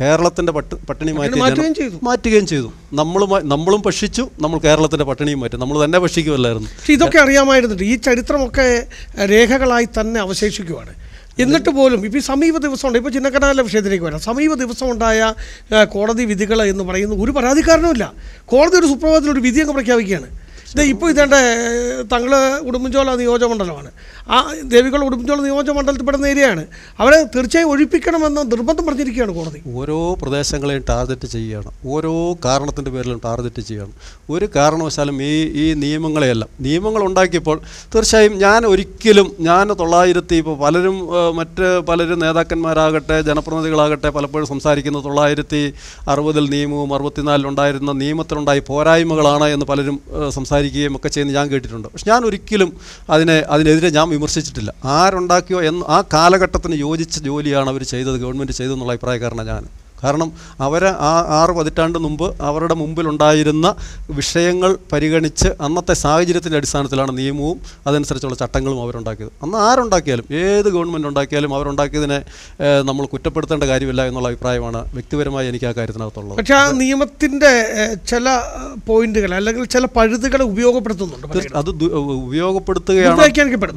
കേരളത്തിന്റെ പട്ട് പട്ടിണി മാറ്റി മാറ്റുകയും ചെയ്തു. മാറ്റുകയും ചെയ്തു. നമ്മളും നമ്മളും ഭക്ഷിച്ചു നമ്മൾ കേരളത്തിന്റെ പട്ടിണിയും മാറ്റി. നമ്മൾ തന്നെ ഭക്ഷിക്കുമല്ലായിരുന്നു പക്ഷെ ഇതൊക്കെ അറിയാമായിരുന്നു ഈ ചരിത്രമൊക്കെ രേഖകളായി തന്നെ അവശേഷിക്കുവാണ്. എന്നിട്ട് പോലും ഇപ്പോൾ ഈ സമീപ ദിവസമുണ്ട്. ഇപ്പോൾ ചിന്നക്കനാലിലെ വിഷയത്തിലേക്ക് വരാം. സമീപ ദിവസം ഉണ്ടായ കോടതി വിധികൾ എന്ന് പറയുന്ന ഒരു പരാതിക്കാരനുമില്ല. കോടതി ഒരു സുപ്രഭാതത്തിൽ ഒരു വിധി അങ്ങ് പ്രഖ്യാപിക്കുകയാണ്. ഇത് ഇപ്പോൾ ഇതേണ്ട തങ്ങൾ ഉടുമ്പൻചോല നിയോജകമണ്ഡലമാണ്. ആ ദേവികൾ നിയോജക മണ്ഡലത്തിൽപ്പെടുന്ന ഏരിയയാണ്. അവരെ തീർച്ചയായും ഒഴിപ്പിക്കണമെന്ന് നിർബന്ധം പറഞ്ഞിരിക്കുകയാണ് കോടതി. ഓരോ പ്രദേശങ്ങളെയും ടാർഗറ്റ് ചെയ്യുകയാണ്. ഓരോ കാരണത്തിന്റെ പേരിലും ടാർഗറ്റ് ചെയ്യുകയാണ്. ഒരു കാരണവശാലും ഈ ഈ നിയമങ്ങളെയെല്ലാം. നിയമങ്ങൾ ഉണ്ടാക്കിയപ്പോൾ തീർച്ചയായും ഞാൻ ഒരിക്കലും ഞാൻ തൊള്ളായിരത്തി ഇപ്പോൾ പലരും മറ്റ് പലരും നേതാക്കന്മാരാകട്ടെ ജനപ്രതിനിധികളാകട്ടെ പലപ്പോഴും സംസാരിക്കുന്നത് തൊള്ളായിരത്തി അറുപതിൽ നിയമവും അറുപത്തിനാലിലുണ്ടായിരുന്ന നിയമത്തിലുണ്ടായ പോരായ്മകളാണ് എന്ന് പലരും സംസാരിക്കുകയും ഒക്കെ ചെയ്യുന്നത് ഞാൻ കേട്ടിട്ടുണ്ട്. പക്ഷെ ഞാൻ ഒരിക്കലും അതിനെ അതിനെതിരെ ഞാൻ വിമർശിച്ചിട്ടില്ല. ആരുണ്ടാക്കിയോ എന്ന് ആ കാലഘട്ടത്തിന് യോജിച്ച ജോലിയാണ് അവർ ചെയ്തത് ഗവൺമെന്റ് ചെയ്തതെന്നുള്ള അഭിപ്രായക്കാരനാണ് ഞാൻ കാരണം അവർ ആ ആറ് പതിറ്റാണ്ട് മുമ്പ് അവരുടെ മുമ്പിലുണ്ടായിരുന്ന വിഷയങ്ങൾ പരിഗണിച്ച് അന്നത്തെ സാഹചര്യത്തിന്റെ അടിസ്ഥാനത്തിലാണ് നിയമവും അതനുസരിച്ചുള്ള ചട്ടങ്ങളും അവരുണ്ടാക്കിയത്. അന്ന് ആരുണ്ടാക്കിയാലും ഏത് ഗവൺമെന്റ് ഉണ്ടാക്കിയാലും അവരുണ്ടാക്കിയതിനെ നമ്മൾ കുറ്റപ്പെടുത്തേണ്ട കാര്യമില്ല എന്നുള്ള അഭിപ്രായമാണ് വ്യക്തിപരമായി എനിക്ക് ആ കാര്യത്തിനകത്തുള്ളത്. പക്ഷേ ആ നിയമത്തിന്റെ ചില പോയിന്റുകൾ അല്ലെങ്കിൽ ചില പഴുതുകൾ ഉപയോഗപ്പെടുത്തുന്നുണ്ട് അത് ഉപയോഗപ്പെടുത്തുകയാണ്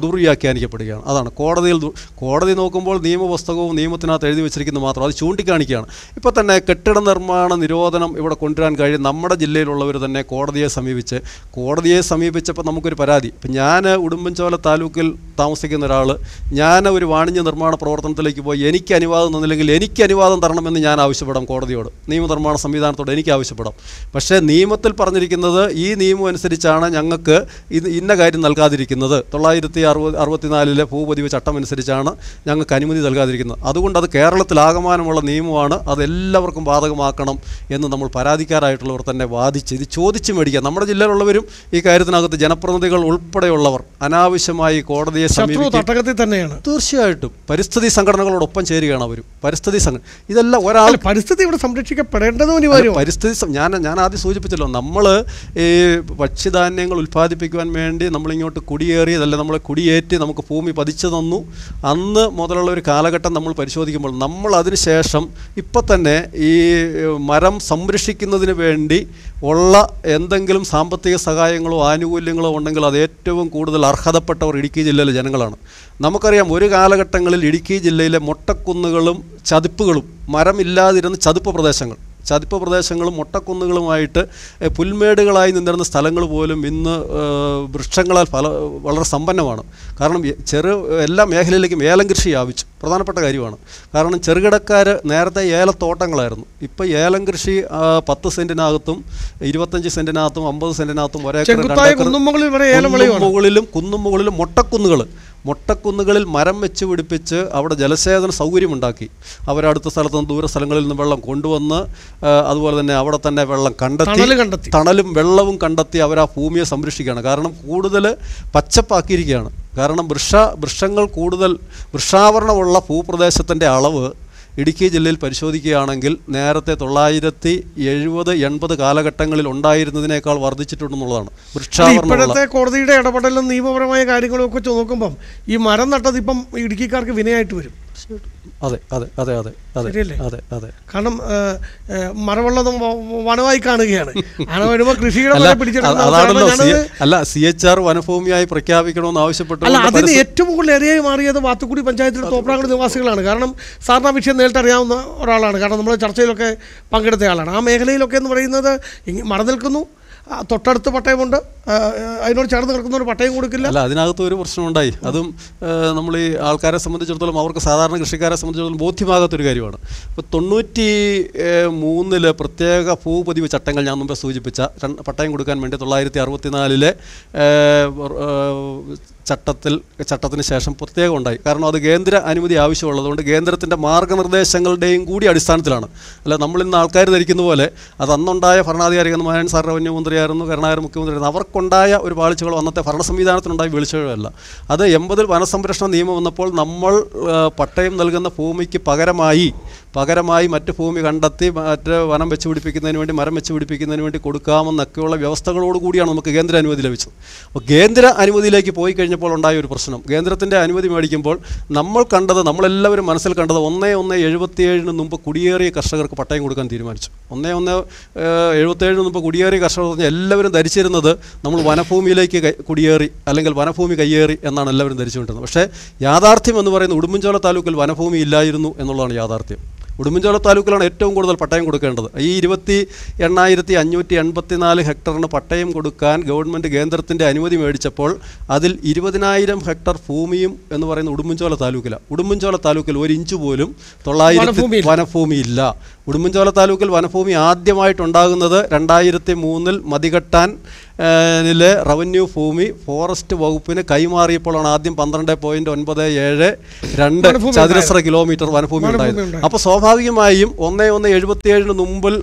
ദുർവ്യാഖ്യാനിക്കപ്പെടുകയാണ്. അതാണ്. കോടതിയിൽ കോടതി നോക്കുമ്പോൾ നിയമപുസ്തകവും നിയമത്തിനകത്ത് എഴുതി വെച്ചിരിക്കുന്നത് മാത്രം. അത് ചൂണ്ടിക്കാണിക്കുകയാണ്. ഇപ്പോൾ തന്നെ കെട്ടിട നിർമ്മാണ നിരോധനം ഇവിടെ കൊണ്ടുവരാൻ കഴിയും. നമ്മുടെ ജില്ലയിലുള്ളവർ തന്നെ കോടതിയെ സമീപിച്ച് കോടതിയെ സമീപിച്ചപ്പോൾ നമുക്കൊരു പരാതി. ഇപ്പം ഞാൻ ഉടുമ്പൻചോല താലൂക്കിൽ താമസിക്കുന്ന ഒരാൾ ഞാൻ ഒരു വാണിജ്യ നിർമ്മാണ പ്രവർത്തനത്തിലേക്ക് പോയി എനിക്ക് അനുവാദം തന്നില്ലെങ്കിൽ എനിക്ക് അനുവാദം തരണമെന്ന് ഞാൻ ആവശ്യപ്പെടാം കോടതിയോട്. നിയമനിർമ്മാണ സംവിധാനത്തോട് എനിക്ക് ആവശ്യപ്പെടാം. പക്ഷേ നിയമത്തിൽ പറഞ്ഞിരിക്കുന്നത് ഈ നിയമം അനുസരിച്ചാണ് ഞങ്ങൾക്ക് ഇത് ഇന്ന കാര്യം നൽകാതിരിക്കുന്നത്. തൊള്ളായിരത്തി അറുപത് അറുപത്തിനാലിലെ ഭൂപതിവ് ചട്ടം അനുസരിച്ചാണ് ഞങ്ങൾക്ക് അനുമതി നൽകാതിരിക്കുന്നത്. അതുകൊണ്ട് അത് കേരളത്തിലാകമാനമുള്ള നിയമമാണ്. അതെല്ലാവർക്കും ബാധകമാക്കണം എന്ന് നമ്മൾ പരാതിക്കാരായിട്ടുള്ളവർ തന്നെ വാദിച്ച് ഇത് ചോദിച്ച് മേടിക്കുക നമ്മുടെ ജില്ലയിലുള്ളവരും ഈ കാര്യത്തിനകത്ത് ജനപ്രതിനിധികൾ ഉൾപ്പെടെയുള്ളവർ അനാവശ്യമായി കോടതിയെ സമീപത്തിൽ തട്ടകത്തിൽ തന്നെയാണ്. തീർച്ചയായിട്ടും പരിസ്ഥിതി സംഘടനകളോടൊപ്പം ചേരുകയാണ് അവർ പരിസ്ഥിതി സംഘടന ഇതെല്ലാം ഒരാൾ പരിസ്ഥിതി ഇവിടെ സംരക്ഷിക്കപ്പെടേണ്ടതും പരിസ്ഥിതി ഞാൻ ഞാൻ ആദ്യം സൂചിപ്പിച്ചല്ലോ നമ്മൾ ഈ ഭക്ഷ്യധാന്യങ്ങൾ ഉൽപ്പാദിപ്പിക്കുവാൻ വേണ്ടി നമ്മളിങ്ങോട്ട് കുടിയേറിയതല്ല നമ്മളെ കുടിയേറ്റി നമുക്ക് ഭൂമി പതിച്ചു തന്നു. അന്ന് മുതലുള്ള ഒരു കാലഘട്ടം നമ്മൾ പരിശോധിക്കുമ്പോൾ നമ്മൾ അതിനുശേഷം ഇപ്പം തന്നെ ഈ മരം സംരക്ഷിക്കുന്നതിന് വേണ്ടി ഉള്ള എന്തെങ്കിലും സാമ്പത്തിക സഹായങ്ങളോ ആനുകൂല്യങ്ങളോ ഉണ്ടെങ്കിൽ അത് ഏറ്റവും കൂടുതൽ അർഹതപ്പെട്ടവർ ഇടുക്കി ജില്ലയിലെ ജനങ്ങളാണ്. നമുക്കറിയാം ഒരു കാലഘട്ടങ്ങളിൽ ഇടുക്കി ജില്ലയിലെ മൊട്ടക്കുന്നുകളും ചതുപ്പുകളും മരമില്ലാതിരുന്ന ചതുപ്പ് പ്രദേശങ്ങൾ. ചതുപ്പ് പ്രദേശങ്ങളും മൊട്ടക്കുന്നുകളുമായിട്ട് പുൽമേടുകളായി നിന്നിരുന്ന സ്ഥലങ്ങൾ പോലും ഇന്ന് വൃക്ഷങ്ങളാൽ ഫല വളരെ സമ്പന്നമാണ്. കാരണം ചെറു എല്ലാ മേഖലയിലേക്കും ഏലം കൃഷി വ്യാപിച്ചു. പ്രധാനപ്പെട്ട കാര്യമാണ്. കാരണം ചെറുകിടക്കാർ നേരത്തെ ഏലത്തോട്ടങ്ങളായിരുന്നു. ഇപ്പോൾ ഏലം കൃഷി പത്ത് സെന്റിനകത്തും ഇരുപത്തഞ്ച് സെന്റിനകത്തും അമ്പത് സെന്റിനകത്തും ഒരേക്കർ കുന്നുമുകളിലും കുന്നുമുകളിലും മുകളിലും കുന്നും മുകളിലും മൊട്ടക്കുന്നുകൾ മൊട്ടക്കുന്നുകളിൽ മരം വെച്ച് പിടിപ്പിച്ച് അവിടെ ജലസേചന സൗകര്യമുണ്ടാക്കി. അവരടുത്ത സ്ഥലത്ത് നിന്ന് ദൂര സ്ഥലങ്ങളിൽ നിന്ന് വെള്ളം കൊണ്ടുവന്ന് അതുപോലെ തന്നെ അവിടെ തന്നെ വെള്ളം കണ്ടെത്തി. തണലും വെള്ളവും കണ്ടെത്തി അവർ ആ ഭൂമിയെ സംരക്ഷിക്കുകയാണ്. കാരണം കൂടുതൽ പച്ചപ്പാക്കിയിരിക്കുകയാണ്. കാരണം വൃക്ഷ വൃക്ഷങ്ങൾ കൂടുതൽ വൃക്ഷാവരണമുള്ള ഭൂപ്രദേശത്തിന്റെ അളവ് ഇടുക്കി ജില്ലയിൽ പരിശോധിക്കുകയാണെങ്കിൽ നേരത്തെ തൊള്ളായിരത്തി എഴുപത് എൺപത് കാലഘട്ടങ്ങളിൽ ഉണ്ടായിരുന്നതിനേക്കാൾ വർദ്ധിച്ചിട്ടുണ്ടെന്നുള്ളതാണ്. വൃക്ഷാവരണമുള്ള ഇപ്പോഴത്തെ കോടതിയുടെ ഇടപെടലും നിയമപരമായ കാര്യങ്ങളും ഒക്കെ നോക്കുമ്പം ഈ മരം നട്ടത് ഇപ്പം ഇടുക്കിക്കാർക്ക് വിനയായിട്ട് വരും. അതെ അതെ അതെ അതെ അതെ? അതെ അതെ. കാരണം മറവുള്ളതും വനമായി കാണുകയാണ്. വരുമ്പോൾ കൃഷിയുടെ അല്ല പിടിച്ചെടുക്കുന്ന അതാണല്ലോ അവസ്ഥയാണ്. സി ഞാനത് അല്ല സി എച്ച് ആർ വനഭൂമിയായി പ്രഖ്യാപിക്കണമെന്ന് ആവശ്യപ്പെട്ടു അല്ല അതിന് ഏറ്റവും കൂടുതൽ ഏരിയയായി മാറിയത് വാത്തുക്കുടി പഞ്ചായത്തിലെ തോപ്രാങ്കുടി നിവാസികളാണ്. കാരണം സാറിന് ആ വിഷയം നേരിട്ട് അറിയാവുന്ന ഒരാളാണ്. കാരണം നമ്മൾ ചർച്ചയിലൊക്കെ പങ്കെടുത്ത ആളാണ്. ആ മേഖലയിലൊക്കെ എന്ന് പറയുന്നത് മറനിൽക്കുന്നു മറ നിൽക്കുന്നു ആ, തൊട്ടടുത്ത് പട്ടയമുണ്ട്. അതിനോട് ചേർന്ന് കിടക്കുന്ന ഒരു പട്ടയം കൊടുക്കില്ല. അല്ല അതിനകത്ത് ഒരു പ്രശ്നമുണ്ടായി. അതും നമ്മൾ ഈ ആൾക്കാരെ സംബന്ധിച്ചിടത്തോളം അവർക്ക് സാധാരണ കൃഷിക്കാരെ സംബന്ധിച്ചിടത്തോളം ബോധ്യമാകാത്തൊരു കാര്യമാണ്. ഇപ്പോൾ തൊണ്ണൂറ്റി മൂന്നിൽ പ്രത്യേക ഭൂപതിവ് ചട്ടങ്ങൾ ഞാൻ മുമ്പേ സൂചിപ്പിച്ച പട്ടയം കൊടുക്കാൻ വേണ്ടി തൊള്ളായിരത്തി അറുപത്തിനാലിലെ ചട്ടത്തിൽ ചട്ടത്തിന് ശേഷം പ്രത്യേകം ഉണ്ടായി. കാരണം അത് കേന്ദ്ര അനുമതി ആവശ്യമുള്ളതുകൊണ്ട് കേന്ദ്രത്തിന്റെ മാർഗനിർദ്ദേശങ്ങളുടെയും കൂടി അടിസ്ഥാനത്തിലാണ്. അല്ല നമ്മൾ ഇന്ന് ആൾക്കാർ ധരിക്കുന്ന പോലെ അത് അന്നുണ്ടായ ഭരണാധികാരികൾ നാരായൺ സാർ റവന്യൂ മന്ത്രിയായിരുന്നു കരുണാകരൻ മുഖ്യമന്ത്രിയായിരുന്നു. അവർക്കുണ്ടായ ഒരു പാളിച്ചകളോ അന്നത്തെ ഭരണ സംവിധാനത്തിനുണ്ടായ വീഴ്ചകളല്ല അത് എൺപതിൽ വനസംരക്ഷണ നിയമം വന്നപ്പോൾ നമ്മൾ പട്ടയം നൽകുന്ന ഭൂമിക്ക് പകരമായി പകരമായി മറ്റ് ഭൂമി കണ്ടെത്തി മറ്റ് വനം വെച്ച് പിടിപ്പിക്കുന്നതിന് വേണ്ടി മരം വെച്ച് പിടിപ്പിക്കുന്നതിന് വേണ്ടി കൊടുക്കാമെന്നൊക്കെയുള്ള വ്യവസ്ഥകളോട് കൂടിയാണ് നമുക്ക് കേന്ദ്ര അനുമതി ലഭിച്ചത്. അപ്പോൾ കേന്ദ്ര അനുമതിയിലേക്ക് പോയി കഴിഞ്ഞപ്പോൾ ഉണ്ടായ ഒരു പ്രശ്നം. കേന്ദ്രത്തിന്റെ അനുമതി മേടിക്കുമ്പോൾ നമ്മൾ കണ്ടത് നമ്മളെല്ലാവരും മനസ്സിൽ കണ്ടത് ഒന്നേ ഒന്ന് എഴുപത്തിയേഴിന് മുമ്പ് കുടിയേറിയ കർഷകർക്ക് പട്ടയം കൊടുക്കാൻ തീരുമാനിച്ചു. ഒന്നേ ഒന്ന് എഴുപത്തേഴിന് മുമ്പ് കുടിയേറിയ കർഷകർ പറഞ്ഞാൽ എല്ലാവരും ധരിച്ചിരുന്നത് നമ്മൾ വനഭൂമിയിലേക്ക് കുടിയേറി അല്ലെങ്കിൽ വനഭൂമി കയ്യേറി എന്നാണ് എല്ലാവരും ധരിച്ചുകൊണ്ടിരുന്നത്. പക്ഷേ യാഥാർത്ഥ്യം എന്ന് പറയുന്നത് ഉടുമ്പൻചോല താലൂക്കിൽ വനഭൂമി ഇല്ലായിരുന്നു എന്നുള്ളതാണ് യാഥാർത്ഥ്യം. ഉടുമ്പൻചോല താലൂക്കിലാണ് ഏറ്റവും കൂടുതൽ പട്ടയം കൊടുക്കേണ്ടത്. ഈ ഇരുപത്തി എണ്ണായിരത്തി അഞ്ഞൂറ്റി എൺപത്തി നാല് ഹെക്ടറിന് പട്ടയം കൊടുക്കാൻ ഗവൺമെന്റ് കേന്ദ്രത്തിന്റെ അനുമതി മേടിച്ചപ്പോൾ അതിൽ ഇരുപതിനായിരം ഹെക്ടർ ഭൂമിയും എന്ന് പറയുന്ന ഉടുമ്പൻചോല താലൂക്കിലാണ് ഉടുമ്പൻചോല താലൂക്കിൽ ഒരു ഇഞ്ച് പോലും തൊള്ളായിരത്തി വനഭൂമിയില്ല. വനഭൂമി ഇല്ല ഉടുമ്പൻചോല താലൂക്കിൽ വനഭൂമി ആദ്യമായിട്ടുണ്ടാകുന്നത് രണ്ടായിരത്തി മൂന്നിൽ മതികെട്ടാൻ ിലെ റവന്യൂ ഭൂമി ഫോറസ്റ്റ് വകുപ്പിന് കൈമാറിയപ്പോഴാണ് ആദ്യം പന്ത്രണ്ട് പോയിന്റ് ഒൻപത് ഏഴ് രണ്ട് ചതുരശ്ര കിലോമീറ്റർ വനഭൂമി ഉണ്ടായത്. അപ്പൊ അപ്പോൾ സ്വാഭാവികമായും ഒന്നേ ഒന്ന് എഴുപത്തിയേഴിന് മുമ്പിൽ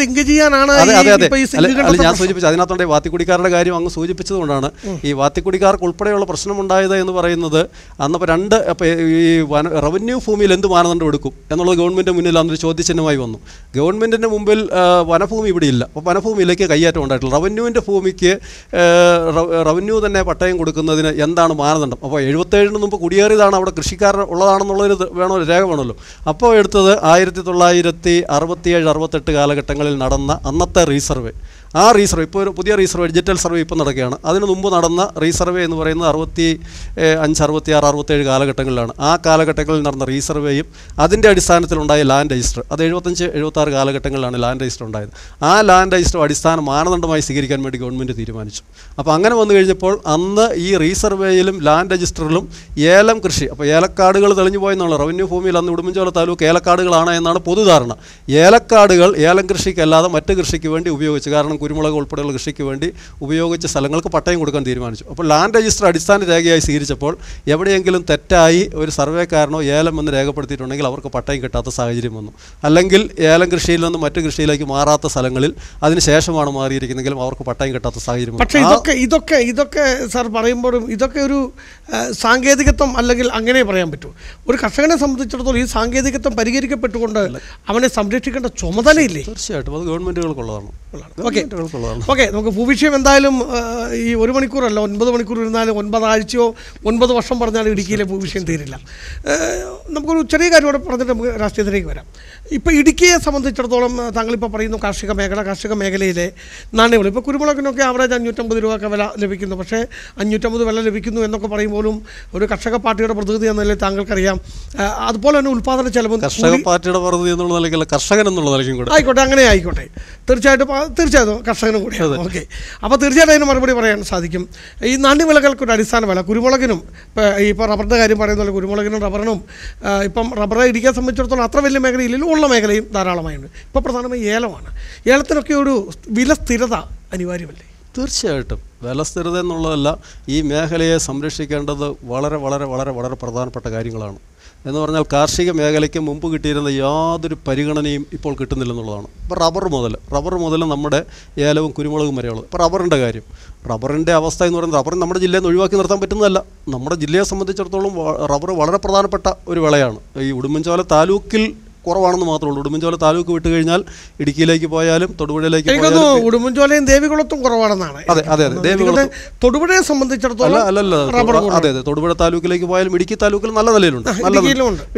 ലിങ്ക് ചെയ്യാനാണ് അതെ അതെ അതെ. അല്ല ഞാൻ കണ്ടത്തെ സൂചിപ്പിച്ചു അതിനകത്തുണ്ട് വാത്തിക്കുടിക്കാരുടെ കാര്യം അങ്ങ് സൂചിപ്പിച്ചതുകൊണ്ടാണ്. ഈ വാത്തിക്കുടിക്കാർക്ക് ഉൾപ്പെടെയുള്ള പ്രശ്നമുണ്ടായത് എന്ന് പറയുന്നത് അന്നപ്പോൾ രണ്ട് ഈ വന റവന്യൂ ഭൂമിയിൽ എന്ത് മാനദണ്ഡം എടുക്കും എന്നുള്ളത് ഗവൺമെന്റ് മുന്നിൽ അന്നൊരു ചോദ്യചിഹ്നമായി വന്നു. ഗവൺമെന്റിന്റെ മുമ്പിൽ വനഭൂമി ഇവിടെ ഇല്ല അപ്പോൾ വനഭൂമിയിലേക്ക് കൈയേറ്റം ഉണ്ടായിട്ടില്ല റവന്യൂവിന്റെ ഭൂമിക്ക് റവന്യൂ തന്നെ പട്ടയം കൊടുക്കുന്നതിന് എന്താണ് മാനദണ്ഡം? അപ്പോൾ എഴുപത്തേഴിന് മുമ്പ് കുടിയേറിയതാണ് അവിടെ കൃഷിക്കാർ ഉള്ളതാണെന്നുള്ളൊരു വേണമല്ലോ വേണോ രേഖ വേണമല്ലോ. അപ്പോൾ എടുത്തത് ആയിരത്തി തൊള്ളായിരത്തി അറുപത്തിയേഴ് അറുപത്തെട്ട് കാലഘട്ടങ്ങളിൽ നടന്ന അന്നത്തെ റീസർവേ. ആ റീസർവേ ഇപ്പോൾ ഒരു പുതിയ റീസർവേ ഡിജിറ്റൽ സർവേ ഇപ്പോൾ നടക്കുകയാണ്. അതിന് മുമ്പ് നടന്ന റീസർവേ എന്ന് പറയുന്നത് അറുപത്തി അഞ്ച് അറുപത്തി ആറ് അറുപത്തേഴ് കാലഘട്ടങ്ങളിലാണ്. ആ കാലഘട്ടങ്ങളിൽ നടന്ന റീസർവേയും അതിന്റെ അടിസ്ഥാനത്തിലുണ്ടായ ലാൻഡ് രജിസ്റ്റർ അത് എഴുപത്തഞ്ച് എഴുപത്താറ് കാലഘട്ടങ്ങളിലാണ് ലാൻഡ് രജിസ്റ്റർ ഉണ്ടായത്. ആ ലാൻഡ് രജിസ്റ്റർ അടിസ്ഥാന മാനദണ്ഡമായി സ്വീകരിക്കാൻ വേണ്ടി ഗവൺമെന്റ് തീരുമാനിച്ചു. അപ്പോൾ അങ്ങനെ വന്നു കഴിഞ്ഞപ്പോൾ അന്ന് ഈ റീസർവേയിലും ലാൻഡ് രജിസ്റ്ററിലും ഏലം കൃഷി അപ്പോൾ ഏലക്കാടുകൾ തെളിഞ്ഞു പോയെന്നുള്ള റവന്യൂ ഭൂമിയിൽ അന്ന് ഉടുമ്പൻചോല താലൂക്ക് ഏലക്കാടുകളാണ് എന്നാണ് പൊതുധാരണ. ഏലക്കാടുകൾ ഏലം കൃഷിക്കല്ലാതെ മറ്റ് കൃഷിക്ക് വേണ്ടി ഉപയോഗിച്ചു. കാരണം കുരുമുളക് ഉൾപ്പെടെയുള്ള കൃഷിക്ക് വേണ്ടി ഉപയോഗിച്ച സ്ഥലങ്ങൾക്ക് പട്ടയം കൊടുക്കാൻ തീരുമാനിച്ചു. അപ്പോൾ ലാൻഡ് രജിസ്റ്റർ അടിസ്ഥാന രേഖയായി സ്വീകരിച്ചപ്പോൾ എവിടെയെങ്കിലും തെറ്റായി ഒരു സർവേക്കാരനോ ഏലം എന്ന് രേഖപ്പെടുത്തിയിട്ടുണ്ടെങ്കിൽ അവർക്ക് പട്ടയം കിട്ടാത്ത സാഹചര്യം വന്നു. അല്ലെങ്കിൽ ഏലം കൃഷിയിൽ നിന്ന് മറ്റു കൃഷിയിലേക്ക് മാറാത്ത സ്ഥലങ്ങളിൽ അതിന് ശേഷമാണ് മാറിയിരിക്കുന്നെങ്കിലും അവർക്ക് പട്ടയം കിട്ടാത്ത സാഹചര്യം. പക്ഷേ ഇതൊക്കെ ഇതൊക്കെ ഇതൊക്കെ സാർ പറയുമ്പോഴും ഇതൊക്കെ ഒരു സാങ്കേതികത്വം അല്ലെങ്കിൽ അങ്ങനെ പറയാൻ പറ്റൂ ഒരു കർഷകനെ സംബന്ധിച്ചിടത്തോളം ഈ സാങ്കേതികത്വം പരിഹരിക്കപ്പെട്ടുകൊണ്ട് അവനെ സംരക്ഷിക്കേണ്ട ചുമതലയില്ലേ? തീർച്ചയായിട്ടും. അത് ഗവൺമെന്റുകൾക്കുള്ളതാണ് ഓക്കെ. ഓക്കെ നമുക്ക് ഭൂവിഷയം എന്തായാലും ഈ ഒരു മണിക്കൂറല്ല ഒൻപത് മണിക്കൂർ ഇരുന്നാലും ഒൻപതാഴ്ചയോ ഒൻപത് വർഷം പറഞ്ഞാലും ഇടുക്കിയിലെ ഭൂവിഷയം തീരില്ല. നമുക്കൊരു ചെറിയ കാര്യം കൂടെ പറഞ്ഞിട്ട് നമുക്ക് രാഷ്ട്രീയത്തിലേക്ക് വരാം. ഇപ്പോൾ ഇടുക്കിയെ സംബന്ധിച്ചിടത്തോളം താങ്കളിപ്പോൾ പറയുന്നു കാർഷിക മേഖല കാർഷിക മേഖലയിലെ നാണ്യവിള. ഇപ്പോൾ കുരുമുളകിനൊക്കെ ആവറേജ് അഞ്ഞൂറ്റമ്പത് രൂപ ഒക്കെ വില ലഭിക്കുന്നു. പക്ഷേ അഞ്ഞൂറ്റമ്പത് വില ലഭിക്കുന്നു എന്നൊക്കെ പറയുമ്പോഴും ഒരു കർഷക പാർട്ടിയുടെ പ്രതിനിധി എന്ന നിലയിൽ താങ്കൾക്കറിയാം അതുപോലെ തന്നെ ഉൽപ്പാദന ചെലവ് കർഷക പാർട്ടിയുടെ പ്രതിനിധി എന്നുള്ള നിലയ്ക്കല്ല കർഷകൻ എന്നുള്ള നിലയ്ക്കും കൂടെ. ആയിക്കോട്ടെ അങ്ങനെ ആയിക്കോട്ടെ. തീർച്ചയായിട്ടും തീർച്ചയായിട്ടും കർഷകനും അത്. ഓക്കെ. അപ്പോൾ തീർച്ചയായിട്ടും അതിന് മറുപടി പറയാൻ സാധിക്കും. ഈ നാണ്യവിളകൾക്ക് ഒരു അടിസ്ഥാന വില. കുരുമുളകിനും ഇപ്പോൾ റബ്ബറിന്റെ കാര്യം പറയുന്ന പോലെ കുരുമുളകിനും റബ്ബറിനും ഇപ്പം റബ്ബറെ ഇടിക്കാൻ സംബന്ധിച്ചിടത്തോളം അത്ര വലിയ മേഖലയിലും ഉള്ള മേഖലയും ധാരാളമായുണ്ട്. ഇപ്പോൾ പ്രധാനമായും ഏലമാണ്. ഏലത്തിനൊക്കെ ഒരു വില സ്ഥിരത അനിവാര്യമല്ലേ? തീർച്ചയായിട്ടും. വില സ്ഥിരത എന്നുള്ളതല്ല ഈ മേഖലയെ സംരക്ഷിക്കേണ്ടത് വളരെ വളരെ വളരെ വളരെ പ്രധാനപ്പെട്ട കാര്യങ്ങളാണ്. എന്ന് പറഞ്ഞാൽ കാർഷിക മേഖലയ്ക്ക് മുമ്പ് കിട്ടിയിരുന്ന യാതൊരു പരിഗണനയും ഇപ്പോൾ കിട്ടുന്നില്ലെന്നുള്ളതാണ് ഇപ്പോൾ റബ്ബർ മുതൽ റബ്ബർ മുതൽ നമ്മുടെ ഏലവും കുരുമുളകും വരെയുള്ളത്. ഇപ്പോൾ റബ്ബറിന്റെ കാര്യം. റബ്ബറിന്റെ അവസ്ഥ എന്ന് പറയുന്നത് റബ്ബർ നമ്മുടെ ജില്ലയിൽ നിന്ന് ഒഴിവാക്കി നിർത്താൻ പറ്റുന്നതല്ല. നമ്മുടെ ജില്ലയെ സംബന്ധിച്ചിടത്തോളം റബ്ബർ വളരെ പ്രധാനപ്പെട്ട ഒരു വിളയാണ്. ഈ ഉടുമ്പൻചോല താലൂക്കിൽ കുറവാണെന്ന് മാത്രമേ ഉള്ളൂ. ഉടുമ്പൻചോല താലൂക്ക് വിട്ട് കഴിഞ്ഞാൽ ഇടുക്കിയിലേക്ക് പോയാലും തൊടുപുഴയിലേക്ക് പോയാലും ഉടുമ്പൻചോലയും ദേവികുളത്തും കുറവാണെന്നാണ്. അതെ അതെ അതെ. ദേവികുളം തൊടുപുഴയെ സംബന്ധിച്ചിടത്തോളം അല്ലല്ല. അതെ അതെ. തൊടുപുഴ താലൂക്കിലേക്ക് പോയാലും ഇടുക്കി താലൂക്കിൽ നല്ല നിലയിലുണ്ട്. നല്ല.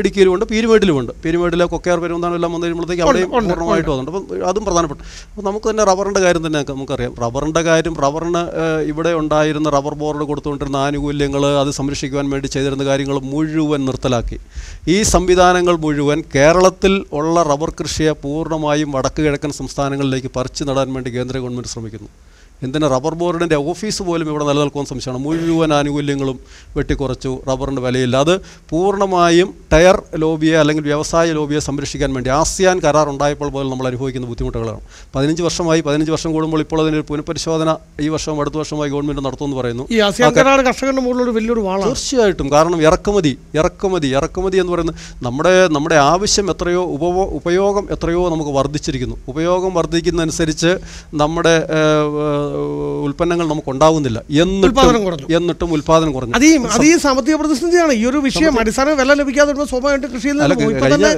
ഇടുക്കിയിലുമുണ്ട് പീരുമേട്ടിലുമുണ്ട് പീരുമേട്ടിലെ കൊക്കയാർ പെരുമന്താണ് എല്ലാം വന്നു കഴിയുമ്പോഴത്തേക്ക് അവിടെയും പൂർണമായിട്ട് പൂർണമായിട്ടും അപ്പം അതും പ്രധാനപ്പെട്ട അപ്പോൾ നമുക്ക് തന്നെ റബ്ബറിന്റെ കാര്യം തന്നെ നമുക്കറിയാം റബ്ബറിന്റെ കാര്യം റബ്ബറിന് ഇവിടെ ഉണ്ടായിരുന്ന റബ്ബർ ബോർഡ് കൊടുത്തുകൊണ്ടിരുന്ന ആനുകൂല്യങ്ങൾ അത് സംരക്ഷിക്കുവാൻ വേണ്ടി ചെയ്തിരുന്ന കാര്യങ്ങൾ മുഴുവൻ നിർത്തലാക്കി. ഈ സംവിധാനങ്ങൾ മുഴുവൻ കേരളത്തിൽ ഉള്ള റബ്ബർ കൃഷിയെ പൂർണമായും വടക്ക് കിഴക്കൻ സംസ്ഥാനങ്ങളിലേക്ക് പറിച്ചു നടാൻ വേണ്ടി കേന്ദ്ര ഗവൺമെന്റ് ശ്രമിക്കുന്നു. എന്തിനാ റബ്ബർ ബോർഡിന്റെ ഓഫീസ് പോലും ഇവിടെ നിലനിൽക്കുന്ന സംശയമാണ്. മുഴുവൻ ആനുകൂല്യങ്ങളും വെട്ടിക്കുറച്ചു റബ്ബറിന്റെ വിലയില്ല. അത് പൂർണമായും ടയർ ലോബിയെ അല്ലെങ്കിൽ വ്യവസായ ലോബിയെ സംരക്ഷിക്കാൻ വേണ്ടി ആസിയാൻ കരാർ ഉണ്ടായപ്പോൾ പോലും നമ്മൾ അനുഭവിക്കുന്ന ബുദ്ധിമുട്ടുകളാണ്. പതിനഞ്ച് വർഷമായി പതിനഞ്ച് വർഷം കൂടുമ്പോൾ ഇപ്പോൾ അതിനൊരു പുനഃപരിശോധന ഈ വർഷവും അടുത്ത വർഷമായി ഗവൺമെന്റ് നടത്തുമെന്ന് പറയുന്നു. ഈ ആസിയാൻ കരാർ കർഷകരുടെ മുകളിലൊരു വലിയൊരു വാളാണ്. തീർച്ചയായിട്ടും. കാരണം ഇറക്കുമതി ഇറക്കുമതി ഇറക്കുമതി എന്ന് പറയുന്നത് നമ്മുടെ നമ്മുടെ ആവശ്യം എത്രയോ ഉപഭോ ഉപയോഗം എത്രയോ നമുക്ക് വർദ്ധിച്ചിരിക്കുന്നു. ഉപയോഗം വർദ്ധിക്കുന്നതനുസരിച്ച് നമ്മുടെ ഉൽപ്പന്നങ്ങൾ നമുക്ക് ഉണ്ടാവുന്നില്ല എന്നിട്ടും ഉൽപാദനം കുറഞ്ഞു. എന്നിട്ടും ഉൽപ്പാദനം കുറഞ്ഞു. അത് ഈ അത് ഈ സാമ്പത്തിക പ്രതിസന്ധിയാണ്. ഈ ഒരു വിഷയം അടിസ്ഥാന വില ലഭിക്കാതെ സ്വാഭാവികമായിട്ട് കൃഷിയിൽ കഴിഞ്ഞ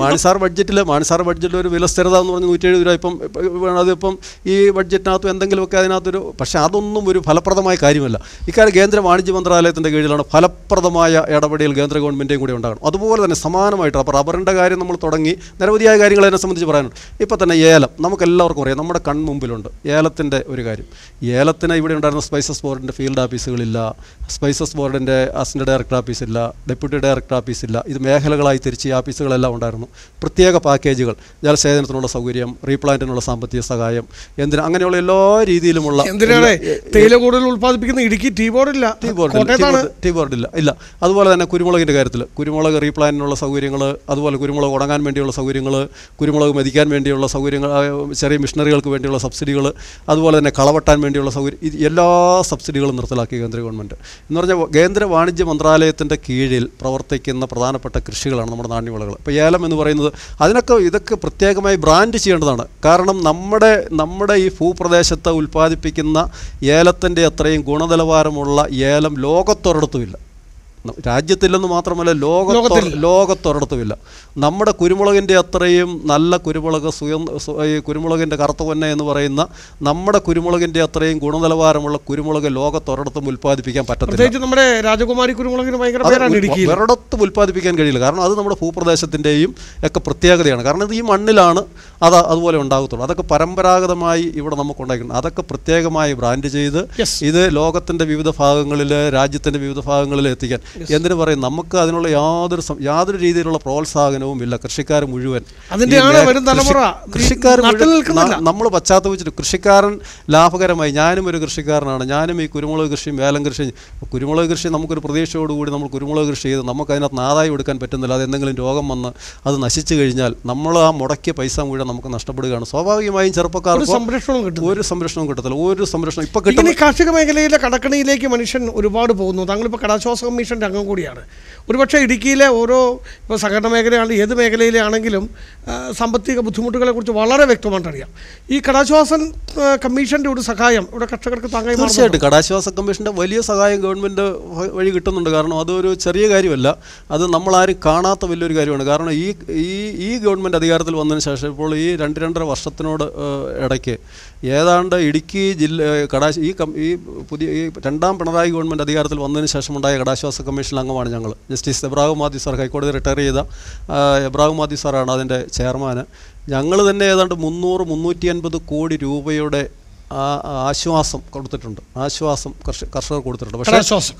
മാണിസാർ ബഡ്ജറ്റിൽ മാണിസാർ ബഡ്ജറ്റിൽ ഒരു വില സ്ഥിരത എന്ന് പറഞ്ഞ് നൂറ്റി എഴുപത് രൂപ ഇപ്പം ഇപ്പം അതിപ്പം ഈ ബഡ്ജറ്റിനകത്തും എന്തെങ്കിലുമൊക്കെ അതിനകത്തൊരു പക്ഷേ അതൊന്നും ഒരു ഫലപ്രദമായ കാര്യമല്ല. ഇക്കാര്യം കേന്ദ്ര വാണിജ്യ മന്ത്രാലയത്തിന്റെ കീഴിലാണ് ഫലപ്രദമായ ഇടപെടൽ കേന്ദ്ര ഗവൺമെന്റേയും കൂടി ഉണ്ടാകണം. അതുപോലെ തന്നെ സമാനമായിട്ട് അപ്പോൾ റബ്ബറിന്റെ കാര്യം നമ്മൾ തുടങ്ങി നിരവധിയായ കാര്യങ്ങൾ അതിനെ സംബന്ധിച്ച് പറയാനുണ്ട്. ഇപ്പോൾ തന്നെ ഏലം നമുക്ക് എല്ലാവർക്കും അറിയാം നമ്മുടെ കൺമുമ്പിലുണ്ട് ഏലത്തിന്റെ ഒരു കാര്യം. ഏലത്തിന് ഇവിടെ ഉണ്ടായിരുന്ന സ്പൈസസ് ബോർഡിന്റെ ഫീൽഡ് ഓഫീസുകളില്ല സ്പൈസസ് ബോർഡിന്റെ അസിസ്റ്റന്റ് ഡയറക്ടർ ഓഫീസ് ഇല്ല ഡെപ്യൂട്ടി ഡയറക്ടർ ഓഫീസ് ഇല്ല ഇത് മേഖലകളായി തിരിച്ച് ഈ ഓഫീസുകളെല്ലാം ഉണ്ടായിരുന്നു. പ്രത്യേക പാക്കേജുകൾ ജലസേചനത്തിനുള്ള സൗകര്യം റീപ്ലാന്റിനുള്ള സാമ്പത്തിക സഹായം എന്തിനാ അങ്ങനെയുള്ള എല്ലാ രീതിയിലുമുള്ള തേയില കൂടുതൽ ഉൽപ്പാദിപ്പിക്കുന്ന ഇടുക്കി ടീ ബോർഡില്ല ടീ ബോർഡില്ല ടീ ബോർഡ് ടീ ബോർഡില്ല ഇല്ല. അതുപോലെ തന്നെ കുരുമുളകിന്റെ കാര്യത്തിൽ കുരുമുളക് റീപ്ലാന്റിനുള്ള സൗകര്യങ്ങൾ അതുപോലെ കുരുമുളക് ഉണങ്ങാൻ വേണ്ടിയുള്ള സൗകര്യങ്ങൾ കുരുമുളക് മെതിക്കാൻ വേണ്ടിയുള്ള സൗകര്യങ്ങൾ ചെറിയ മിഷനറികൾക്ക് വേണ്ടിയുള്ള സബ്സിഡികൾ അതുപോലെ തന്നെ കളവട്ടാൻ വേണ്ടിയുള്ള സൗകര്യം എല്ലാ സബ്സിഡികളും നിർത്തലാക്കി കേന്ദ്ര ഗവൺമെന്റ്. എന്ന് പറഞ്ഞാൽ കേന്ദ്ര വാണിജ്യ മന്ത്രാലയത്തിന്റെ കീഴിൽ പ്രവർത്തിക്കുന്ന പ്രധാനപ്പെട്ട കൃഷികളാണ് നമ്മുടെ നാണ്യവിളകൾ. ഇപ്പോൾ ഏലം എന്ന് പറയുന്നത് അതിനൊക്കെ ഇതൊക്കെ പ്രത്യേകമായി ബ്രാൻഡ് ചെയ്യേണ്ടതാണ്. കാരണം നമ്മുടെ നമ്മുടെ ഈ ഭൂപ്രദേശത്ത് ഉൽപ്പാദിപ്പിക്കുന്ന ഏലത്തിന്റെ അത്രയും ഗുണനിലവാരമുള്ള ഏലം ലോകത്തൊരിടത്തുമില്ല. രാജ്യത്തില്ലെന്ന് മാത്രമല്ല ലോകത്തൊ ലോകത്തില്ല. ലോകത്തൊരിടത്തുമില്ല. നമ്മുടെ കുരുമുളകിന്റെ അത്രയും നല്ല കുരുമുളക് സുയം സു- ഈ കുരുമുളകിന്റെ കറുത്ത പൊന്ന എന്ന് പറയുന്ന നമ്മുടെ കുരുമുളകിന്റെ അത്രയും ഗുണനിലവാരമുള്ള കുരുമുളക് ലോകത്തൊരിടത്തും ഉൽപ്പാദിപ്പിക്കാൻ പറ്റത്തില്ല. നമ്മുടെ രാജകുമാരി കുരുമുളകിന് ഒരിടത്തും ഉൽപ്പാദിപ്പിക്കാൻ കഴിയില്ല. കാരണം അത് നമ്മുടെ ഭൂപ്രദേശത്തിന്റെയും ഒക്കെ പ്രത്യേകതയാണ്. കാരണം ഇത് ഈ മണ്ണിലാണ് അത് അതുപോലെ ഉണ്ടാകത്തുള്ളൂ. അതൊക്കെ പരമ്പരാഗതമായി ഇവിടെ നമുക്ക് ഉണ്ടാക്കുന്നത് അതൊക്കെ പ്രത്യേകമായി ബ്രാൻഡ് ചെയ്ത് ഇത് ലോകത്തിന്റെ വിവിധ ഭാഗങ്ങളിൽ രാജ്യത്തിന്റെ വിവിധ ഭാഗങ്ങളിൽ എത്തിക്കാൻ എന്തിനു പറയും നമുക്ക് അതിനുള്ള യാതൊരു യാതൊരു രീതിയിലുള്ള പ്രോത്സാഹനവും ഇല്ല. കൃഷിക്കാർ മുഴുവൻ കൃഷിക്കാർ. നമ്മൾ പശ്ചാത്തപിച്ചിട്ട് കൃഷിക്കാരൻ ലാഭകരമായി ഞാനും ഒരു കൃഷിക്കാരനാണ്. ഞാനും ഈ കുരുമുളക് കൃഷിയും വേലൻ കൃഷിയും കുരുമുളക് കൃഷി നമുക്കൊരു പ്രതീക്ഷയോടുകൂടി നമ്മൾ കുരുമുളക് കൃഷി ചെയ്ത് നമുക്ക് അതിനകത്ത് ആദായം എടുക്കാൻ പറ്റുന്നില്ല. അത് എന്തെങ്കിലും രോഗം വന്ന് അത് നശിച്ചു കഴിഞ്ഞാൽ നമ്മൾ ആ മുടക്കിയ പൈസ മുഴുവൻ നമുക്ക് നഷ്ടപ്പെടുകയാണ്. സ്വാഭാവികമായും ചെറുപ്പക്കാർക്ക് സംരക്ഷണവും കിട്ടും ഒരു സംരക്ഷണവും കിട്ടത്തില്ല. ഒരു സംരക്ഷണം ഇപ്പം കിട്ടുന്ന കാർഷിക മേഖലയിലെ കടക്കണിയിലേക്ക് മനുഷ്യൻ ഒരുപാട് പോകുന്നു. താങ്കളിപ്പോൾ കടാശ്വാസ കമ്മീഷന്റെ അംഗം കൂടിയാണ്. ഒരുപക്ഷെ ഇടുക്കിയിലെ ഓരോ ഇപ്പോൾ സഹകരണ മേഖലയാണ് ഏത് മേഖലയിലാണെങ്കിലും സാമ്പത്തിക ബുദ്ധിമുട്ടുകളെ കുറിച്ച് വളരെ വ്യക്തമായിട്ട് അറിയാം ഈ കടാശ്വാസൻ കമ്മീഷന്റെ ഒരു സഹായം ഇവിടെ കർഷകർക്ക് താങ്ങായി? തീർച്ചയായിട്ടും. കടാശ്വാസ കമ്മീഷന്റെ വലിയ സഹായം ഗവൺമെന്റ് വഴി കിട്ടുന്നുണ്ട്. കാരണം അതൊരു ചെറിയ കാര്യമല്ല. അത് നമ്മളാരും കാണാത്ത വലിയൊരു കാര്യമാണ്. കാരണം ഈ ഈ ഈ ഗവൺമെന്റ് അധികാരത്തിൽ വന്നതിന് ശേഷം ഇപ്പോൾ ഈ രണ്ട് രണ്ടര വർഷത്തിനോട് ഇടയ്ക്ക് ഏതാണ്ട് ഇടുക്കി ജില്ല കടാശ് ഈ ഈ പുതിയ ഈ രണ്ടാം പിണറായി ഗവൺമെന്റ് അധികാരത്തിൽ വന്നതിന് ശേഷമുണ്ടായ കടാശ്വാസ കമ്മീഷൻ അംഗമാണ് ഞങ്ങൾ. ജസ്റ്റിസ് എബ്രാഹിം മാദി സാർ ഹൈക്കോടതി റിട്ടയർ ചെയ്ത എബ്രാഹിം മാത്യു സാറാണ് അതിന്റെ ചെയർമാൻ ഞങ്ങൾ തന്നെ ഏതാണ്ട് മുന്നൂറ് മുന്നൂറ്റി അൻപത് കോടി രൂപയുടെ ആശ്വാസം കൊടുത്തിട്ടുണ്ട്. ആശ്വാസം കർഷ കർഷകർ കൊടുത്തിട്ടുണ്ട്. പക്ഷേ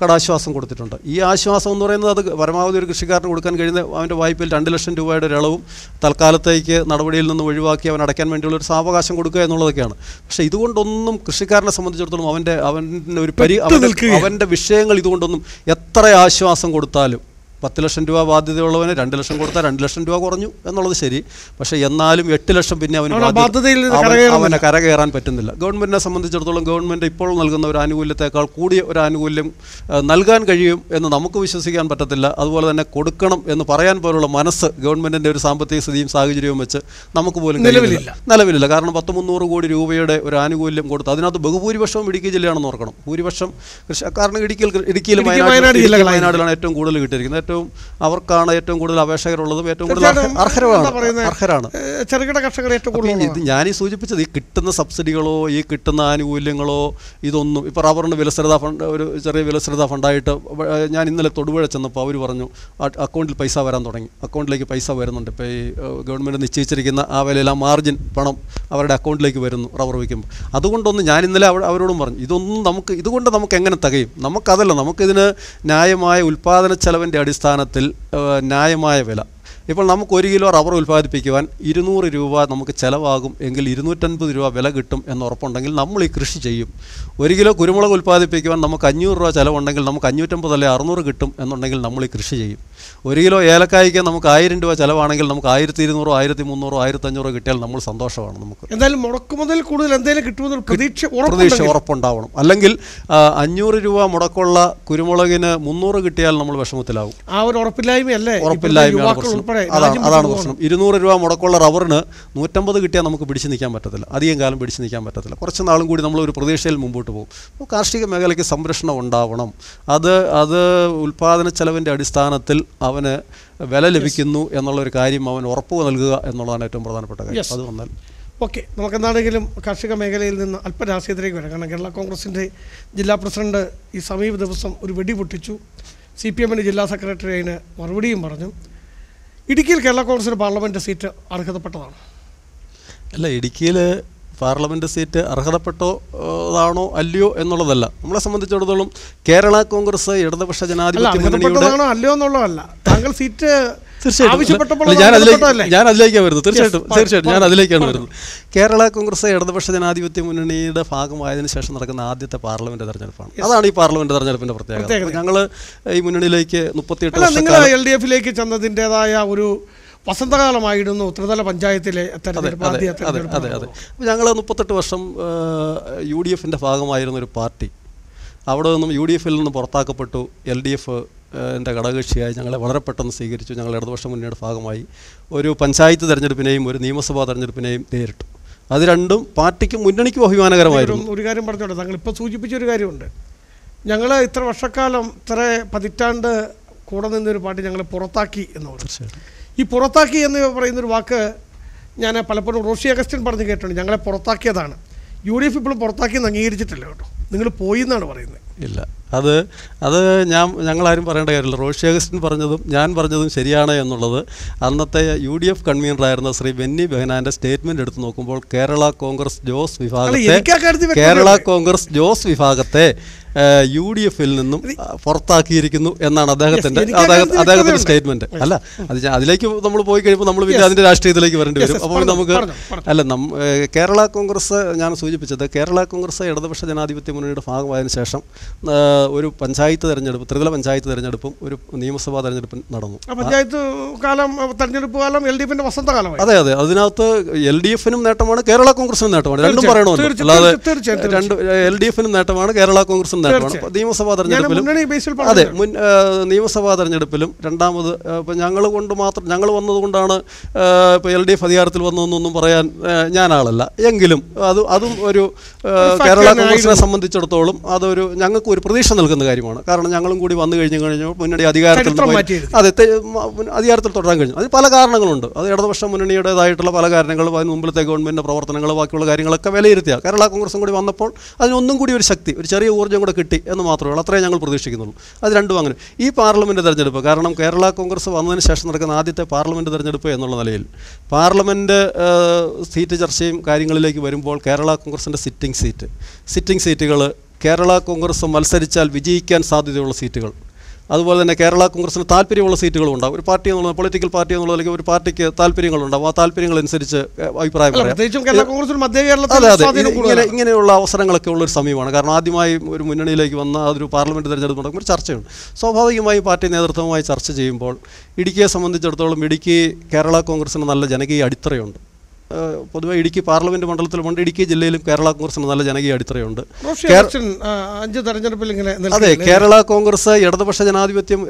കടാശ്വാസം. കൊടുത്തിട്ടുണ്ട്. ഈ ആശ്വാസം എന്ന് പറയുന്നത് അത് പരമാവധി ഒരു കൃഷിക്കാരന് കൊടുക്കാൻ കഴിയുന്ന അവന്റെ വായ്പയിൽ രണ്ട് ലക്ഷം രൂപയുടെ ഒരളവും തൽക്കാലത്തേക്ക് നടപടിയിൽ നിന്ന് ഒഴിവാക്കി അവൻ അടയ്ക്കാൻ വേണ്ടിയുള്ള ഒരു സാവകാശം കൊടുക്കുക എന്നുള്ളതൊക്കെയാണ്. പക്ഷേ ഇതുകൊണ്ടൊന്നും കൃഷിക്കാരനെ സംബന്ധിച്ചിടത്തോളം അവന്റെ അവന്റെ ഒരു പരി അവന്റെ വിഷയങ്ങൾ ഇതുകൊണ്ടൊന്നും എത്ര ആശ്വാസം കൊടുത്താലും പത്ത് ലക്ഷം രൂപ ബാധ്യതയുള്ളവന് രണ്ട് ലക്ഷം കൊടുത്താൽ രണ്ട് ലക്ഷം രൂപ കുറഞ്ഞു എന്നുള്ളത് ശരി. പക്ഷേ എന്നാലും എട്ട് ലക്ഷം പിന്നെ അവന് അവനെ കരകയറാൻ പറ്റുന്നില്ല. ഗവൺമെന്റിനെ സംബന്ധിച്ചിടത്തോളം ഗവൺമെന്റ് ഇപ്പോൾ നൽകുന്ന ഒരു ആനുകൂല്യത്തെക്കാൾ കൂടിയ ഒരു ആനുകൂല്യം നൽകാൻ കഴിയും എന്ന് നമുക്ക് വിശ്വസിക്കാൻ പറ്റത്തില്ല. അതുപോലെ തന്നെ കൊടുക്കണം എന്ന് പറയാൻ പോലുള്ള മനസ്സ് ഗവൺമെന്റിന്റെ ഒരു സാമ്പത്തിക സ്ഥിതിയും സാഹചര്യവും വെച്ച് നമുക്ക് പോലും നിലവിലില്ല. നിലവിലില്ല. കാരണം പത്ത് മുന്നൂറ് കോടി രൂപയുടെ ഒരു ആനുകൂല്യം കൊടുത്ത് അതിനകത്ത് ബഹുഭൂരിപക്ഷവും ഇടുക്കി ജില്ലയാണെന്ന് ഓർക്കണം. ഭൂരിപക്ഷം കൃഷി കാരണം ഇടുക്കിയിൽ ഇടുക്കിയിലും വയനാട് വയനാടിലാണ് ഏറ്റവും കൂടുതൽ കിട്ടിയിരിക്കുന്നത്. ഏറ്റവും അവർക്കാണ് ഏറ്റവും കൂടുതൽ അപേക്ഷകരുള്ളതും ഏറ്റവും കൂടുതൽ അർഹരാണ്? അർഹരാണ് ചെറുകിട കർഷകർ ഏറ്റവും കൂടുതൽ ഇത് ഞാൻ ഈ സൂചിപ്പിച്ചത് ഈ കിട്ടുന്ന സബ്സിഡികളോ ഈ കിട്ടുന്ന ആനുകൂല്യങ്ങളോ ഇതൊന്നും ഇപ്പോൾ റബ്ബറിന് വിലസ്ഥിരത ഫണ്ട് ഒരു ചെറിയ വിലസ്ഥിരത ഫണ്ടായിട്ട് ഞാൻ ഇന്നലെ തൊടുപുഴ ചെന്നപ്പോൾ അവർ പറഞ്ഞു അക്കൗണ്ടിൽ പൈസ വരാൻ തുടങ്ങി. അക്കൗണ്ടിലേക്ക് പൈസ വരുന്നുണ്ട്. ഇപ്പോൾ ഈ ഗവൺമെന്റ് നിശ്ചയിച്ചിരിക്കുന്ന ആ വിലയിൽ ആ മാർജിൻ പണം അവരുടെ അക്കൗണ്ടിലേക്ക് വരുന്നു റബ്ബർ വയ്ക്കുമ്പോൾ അതുകൊണ്ടൊന്നും ഞാൻ ഇന്നലെ അവ- അവരോടും പറഞ്ഞു ഇതൊന്നും നമുക്ക് ഇതുകൊണ്ട് നമുക്ക് എങ്ങനെ തകയും? നമുക്കതല്ല നമുക്കിതിന് ന്യായമായ ഉൽപ്പാദന ചെലവിന്റെ അടിസ്ഥാനത്തിൽ ന്യായമായ വില. ഇപ്പോൾ നമുക്ക് ഒരു കിലോ റബ്ബർ ഉൽപ്പാദിപ്പിക്കുവാൻ ഇരുന്നൂറ് രൂപ നമുക്ക് ചിലവാകും എങ്കിൽ ഇരുന്നൂറ്റൻപത് രൂപ വില കിട്ടും എന്ന് ഉറപ്പുണ്ടെങ്കിൽ നമ്മൾ ഈ കൃഷി ചെയ്യും. ഒരു കിലോ കുരുമുളക് ഉൽപ്പാദിപ്പിക്കുവാൻ നമുക്ക് അഞ്ഞൂറ് രൂപ ചിലവുണ്ടെങ്കിൽ നമുക്ക് അഞ്ഞൂറ്റമ്പത് അല്ലെ അറുന്നൂറ് കിട്ടും എന്നുണ്ടെങ്കിൽ നമ്മൾ ഈ കൃഷി ചെയ്യും. ഒരു കിലോ ഏലക്കായ്ക്ക് നമുക്ക് ആയിരം രൂപ ചിലവാണെങ്കിൽ നമുക്ക് ആയിരത്തി ഇരുന്നൂറോ ആയിരത്തി മുന്നൂറോ ആയിരത്തഞ്ഞൂറോ കിട്ടിയാൽ നമ്മൾ സന്തോഷമാണ് നമുക്ക്. എന്തായാലും മുടക്കുമുതൽ കൂടുതൽ എന്തെങ്കിലും കിട്ടുമെന്ന് പ്രതീക്ഷ പ്രതീക്ഷ ഉറപ്പുണ്ടാവണം. അല്ലെങ്കിൽ അഞ്ഞൂറ് രൂപ മുടക്കുള്ള കുരുമുളകിന് മുന്നൂറ് കിട്ടിയാൽ നമ്മൾ വിഷമത്തിലാവും. ആ ഒരു ഉറപ്പില്ലായ്മയല്ലേ? പ്രശ്നം. ഉൾപ്പെടെ അതാണ് പ്രശ്നം. ഇരുന്നൂറ് രൂപ മുടക്കമുള്ള റബ്ബറിന് നൂറ്റമ്പത് കിട്ടിയാൽ നമുക്ക് പിടിച്ചു നിൽക്കാൻ പറ്റത്തില്ല. അധികം കാലം പിടിച്ചു നിൽക്കാൻ പറ്റത്തില്ല. കുറച്ച് നാളും കൂടി നമ്മൾ ഒരു പ്രതീക്ഷയിൽ മുമ്പോട്ട് പോകും. അപ്പോൾ കാർഷിക മേഖലയ്ക്ക് സംരക്ഷണം ഉണ്ടാവണം. അത് അത് ഉൽപ്പാദന ചെലവിന്റെ അടിസ്ഥാനത്തിൽ അവന് വില ലഭിക്കുന്നു എന്നുള്ള ഒരു കാര്യം അവൻ ഉറപ്പ് നൽകുക എന്നുള്ളതാണ് ഏറ്റവും പ്രധാനപ്പെട്ട കാര്യം. അത് വന്നാൽ. ഓക്കെ. നമുക്ക് എന്താണെങ്കിലും കാർഷിക മേഖലയിൽ നിന്ന് അല്പ രാഷ്ട്രീയത്തിലേക്ക് വരാം. കാരണം കേരള കോൺഗ്രസിന്റെ ജില്ലാ പ്രസിഡന്റ് ഈ സമീപ ദിവസം ഒരു വെടി പൊട്ടിച്ചു. സി പി എമ്മിന്റെ ജില്ലാ സെക്രട്ടറി അതിന് മറുപടിയും പറഞ്ഞു. ഇടുക്കിയിൽ കേരള കോൺഗ്രസിന് പാർലമെന്റ് സീറ്റ് അർഹതപ്പെട്ടതാണ്. അല്ല ഇടുക്കിയിൽ പാർലമെന്റ് സീറ്റ് അർഹതപ്പെട്ടോ അതാണോ അല്ലയോ എന്നുള്ളതല്ല. നമ്മളെ സംബന്ധിച്ചിടത്തോളം കേരള കോൺഗ്രസ് ഇടതുപക്ഷ ജനാധിപത്യം മുന്നണിയുടെ അർഹതപ്പെട്ടതാണോ അല്ലയോ എന്നുള്ളതല്ല. താങ്കൾ സീറ്റ് തീർച്ചയായിട്ടും. ആവശ്യപ്പെട്ടപ്പോൾ അല്ല, അത് ഞാൻ അതിലേക്ക് ഞാൻ അതിലേക്കാണ് വരുന്നത്. തീർച്ചയായിട്ടും തീർച്ചയായിട്ടും ഞാൻ അതിലേക്കാണ് വരുന്നത്. കേരള കോൺഗ്രസ് ഇടതുപക്ഷ ജനാധിപത്യ മുന്നണിയുടെ ഭാഗമായതിനു ശേഷം നടക്കുന്ന ആദ്യത്തെ പാർലമെന്റ് തെരഞ്ഞെടുപ്പാണ്. അതാണ് ഈ പാർലമെന്റ് തെരഞ്ഞെടുപ്പിന്റെ പ്രത്യേകത. ഞങ്ങൾ ഞങ്ങൾ ഈ മുന്നണിയിലേക്ക് മുപ്പത്തിയെട്ട് എൽ ഡി എഫിലേക്ക് ചെന്നതിന്റെതായ ഒരു വസന്തകാലമായിരുന്നു ത്രിതല പഞ്ചായത്തിലെ അതെ അതെ ഞങ്ങൾ മുപ്പത്തെട്ട് വർഷം യു ഡി എഫിന്റെ ഭാഗമായിരുന്ന ഒരു പാർട്ടി. അവിടെ നിന്നും യു ഡി എഫിൽ നിന്ന് പുറത്താക്കപ്പെട്ടു എൽ ഡി എഫ് എന്റെ ഘടകകക്ഷിയായി ഞങ്ങളെ വളരെ പെട്ടെന്ന് സ്വീകരിച്ചു. ഞങ്ങൾ ഇടതുപക്ഷ മുന്നണിയുടെ ഭാഗമായി ഒരു പഞ്ചായത്ത് തെരഞ്ഞെടുപ്പിനെയും ഒരു നിയമസഭാ തെരഞ്ഞെടുപ്പിനെയും നേരിട്ടു. അത് രണ്ടും പാർട്ടിക്ക് മുന്നണിക്കും അഭിമാനകരമായിരുന്നു. ഒരു- കാര്യം പറഞ്ഞോട്ടെ താങ്കൾ ഇപ്പോൾ സൂചിപ്പിച്ച ഒരു കാര്യമുണ്ട്. ഞങ്ങൾ ഇത്ര വർഷക്കാലം ഇത്ര പതിറ്റാണ്ട് കൂടെ നിന്നൊരു പാർട്ടി ഞങ്ങളെ പുറത്താക്കി എന്ന് പറഞ്ഞു. തീർച്ചയായിട്ടും. ഈ പുറത്താക്കി എന്ന് പറയുന്നൊരു വാക്ക് ഞാൻ പലപ്പോഴും റോഷി അഗസ്റ്റിൻ പറഞ്ഞ് കേട്ടിട്ടുണ്ട്. ഞങ്ങളെ പുറത്താക്കിയതാണ്. യു ഡി എഫ് ഇപ്പോഴും പുറത്താക്കിയെന്ന് അംഗീകരിച്ചിട്ടില്ല കേട്ടോ. നിങ്ങൾ പോയി എന്നാണ് പറയുന്നത്. ഇല്ല. അത് അത് ഞാൻ ഞങ്ങളാരും പറയേണ്ട കാര്യമില്ല. റോഷി അഗസ്റ്റിൻ പറഞ്ഞതും ഞാൻ പറഞ്ഞതും ശരിയാണ് എന്നുള്ളത്. അന്നത്തെ യു ഡി എഫ് കൺവീനറായിരുന്ന ശ്രീ ബെന്നി ബെഹനാന്റെ സ്റ്റേറ്റ്മെന്റ് എടുത്ത് നോക്കുമ്പോൾ കേരള കോൺഗ്രസ് ജോസ് വിഭാഗത്തെ. കേരള കോൺഗ്രസ് ജോസ് വിഭാഗത്തെ യു ഡി എഫിൽ നിന്നും പുറത്താക്കിയിരിക്കുന്നു എന്നാണ് അദ്ദേഹത്തിന്റെ അദ്ദേഹത്തിന്റെ സ്റ്റേറ്റ്മെന്റ് അല്ല അത് അതിലേക്ക് നമ്മൾ പോയി കഴിയുമ്പോൾ നമ്മൾ പിന്നെ അതിന്റെ രാഷ്ട്രീയത്തിലേക്ക് വരേണ്ടി വരും. അപ്പോൾ നമുക്ക്. അല്ല നം കേരള കോൺഗ്രസ് ഞാൻ സൂചിപ്പിച്ചത് കേരള കോൺഗ്രസ് ഇടതുപക്ഷ ജനാധിപത്യ മുന്നണിയുടെ ഭാഗമായതിനു ശേഷം ഒരു പഞ്ചായത്ത് തെരഞ്ഞെടുപ്പ് ത്രിതല പഞ്ചായത്ത് തെരഞ്ഞെടുപ്പും ഒരു നിയമസഭാ തെരഞ്ഞെടുപ്പും നടന്നു. പഞ്ചായത്ത് കാലം തെരഞ്ഞെടുപ്പ് കാലം എൽ ഡി എഫിന്റെ വസന്തകാലം അതെ അതെ. അതിനകത്ത് എൽ ഡി എഫിനും നേട്ടമാണ് കേരള കോൺഗ്രസിനും നേട്ടമാണ്. രണ്ടും പറയണോ പറയണമല്ലോ അല്ലാതെ രണ്ട് എൽ ഡി എഫിനും നേട്ടമാണ് കേരള കോൺഗ്രസിനും നേട്ടമാണ്. നിയമസഭാ തെരഞ്ഞെടുപ്പിലും അതെ മുൻ നിയമസഭാ തെരഞ്ഞെടുപ്പിലും രണ്ടാമത് ഇപ്പം ഞങ്ങൾ കൊണ്ട് മാത്രം ഞങ്ങൾ വന്നതുകൊണ്ടാണ് ഇപ്പോൾ എൽ ഡി എഫ് അധികാരത്തിൽ വന്നതെന്നൊന്നും പറയാൻ ഞാൻ ഞാനാളല്ല. എങ്കിലും അത് അതും ഒരു കേരള കോൺഗ്രസിനെ ആയിരുന്നു. സംബന്ധിച്ചിടത്തോളം അതൊരു ഞങ്ങൾക്ക് ഒരു പ്രതീക്ഷ നൽകുന്ന കാര്യമാണ്. കാരണം ഞങ്ങളും കൂടി വന്നു കഴിഞ്ഞു കഴിഞ്ഞാൽ മുന്നണി അധികാരത്തിൽ. അതെ അധികാരത്തിൽ തുടരാൻ കഴിഞ്ഞു. അതിന് പല കാരണങ്ങളുണ്ട്. അത് ഇടതുപക്ഷ മുന്നണിയുടേതായിട്ടുള്ള പല കാരണങ്ങളും അതിന് മുമ്പിലത്തെ ഗവൺമെന്റിന്റെ പ്രവർത്തനങ്ങൾ ബാക്കിയുള്ള കാര്യങ്ങളൊക്കെ വിലയിരുത്തിയ. കേരള കോൺഗ്രസും കൂടി വന്നപ്പോൾ അതിനൊന്നും കൂടി ഒരു ശക്തി ഒരു ചെറിയ ഊർജം കൂടെ കിട്ടി എന്ന് മാത്രമേ ഉള്ളൂ. അത്രേ ഞങ്ങൾ പ്രതീക്ഷിക്കുന്നുള്ളൂ. അത് രണ്ടും അങ്ങനെ. ഈ പാർലമെന്റ് തെരഞ്ഞെടുപ്പ് കാരണം കേരള കോൺഗ്രസ് വന്നതിന് ശേഷം നടക്കുന്ന ആദ്യത്തെ പാർലമെന്റ് തെരഞ്ഞെടുപ്പ് എന്നുള്ള നിലയിൽ പാർലമെന്റ് സീറ്റ് ചർച്ചയും കാര്യങ്ങളിലേക്ക് വരുമ്പോൾ കേരള കോൺഗ്രസിന്റെ സിറ്റിംഗ് സീറ്റ്. സിറ്റിംഗ് സീറ്റുകൾ കേരള കോൺഗ്രസ് മത്സരിച്ചാൽ വിജയിക്കാൻ സാധ്യതയുള്ള സീറ്റുകൾ. അതുപോലെ തന്നെ കേരള കോൺഗ്രസിന് താല്പര്യമുള്ള സീറ്റുകളും ഉണ്ടാവും. ഒരു പാർട്ടി എന്നുള്ള പൊളിറ്റിക്കൽ പാർട്ടി എന്നുള്ള അല്ലെങ്കിൽ ഒരു പാർട്ടിക്ക് താല്പര്യങ്ങളുണ്ടാവും. ആ താല്പര്യങ്ങളനുസരിച്ച് അനുസരിച്ച് അഭിപ്രായം പറയാം. അതെ അതെ. ഇങ്ങനെ ഇങ്ങനെയുള്ള അവസരങ്ങളൊക്കെ ഉള്ളൊരു സമയമാണ്. കാരണം ആദ്യമായി ഒരു മുന്നണിയിലേക്ക് വന്ന അതൊരു പാർലമെന്റ് തിരഞ്ഞെടുപ്പ് നടക്കുമ്പോൾ ഒരു ചർച്ചയുണ്ട്. സ്വാഭാവികമായും പാർട്ടി നേതൃത്വവുമായി ചർച്ച ചെയ്യുമ്പോൾ ഇടുക്കിയെ സംബന്ധിച്ചിടത്തോളം ഇടുക്കി കേരള കോൺഗ്രസിന് നല്ല ജനകീയ അടിത്തറയുണ്ട്. പൊതുവെ ഇടുക്കി പാർലമെന്റ് മണ്ഡലത്തിലുമുണ്ട്. ഇടുക്കി ജില്ലയിലും കേരള കോൺഗ്രസിന് നല്ല ജനകീയ അടിത്തറയുണ്ട്. അഞ്ച് തെരഞ്ഞെടുപ്പിൽ ഇങ്ങനെ അതെ കേരള കോൺഗ്രസ് ഇടതുപക്ഷ ജനാധിപത്യം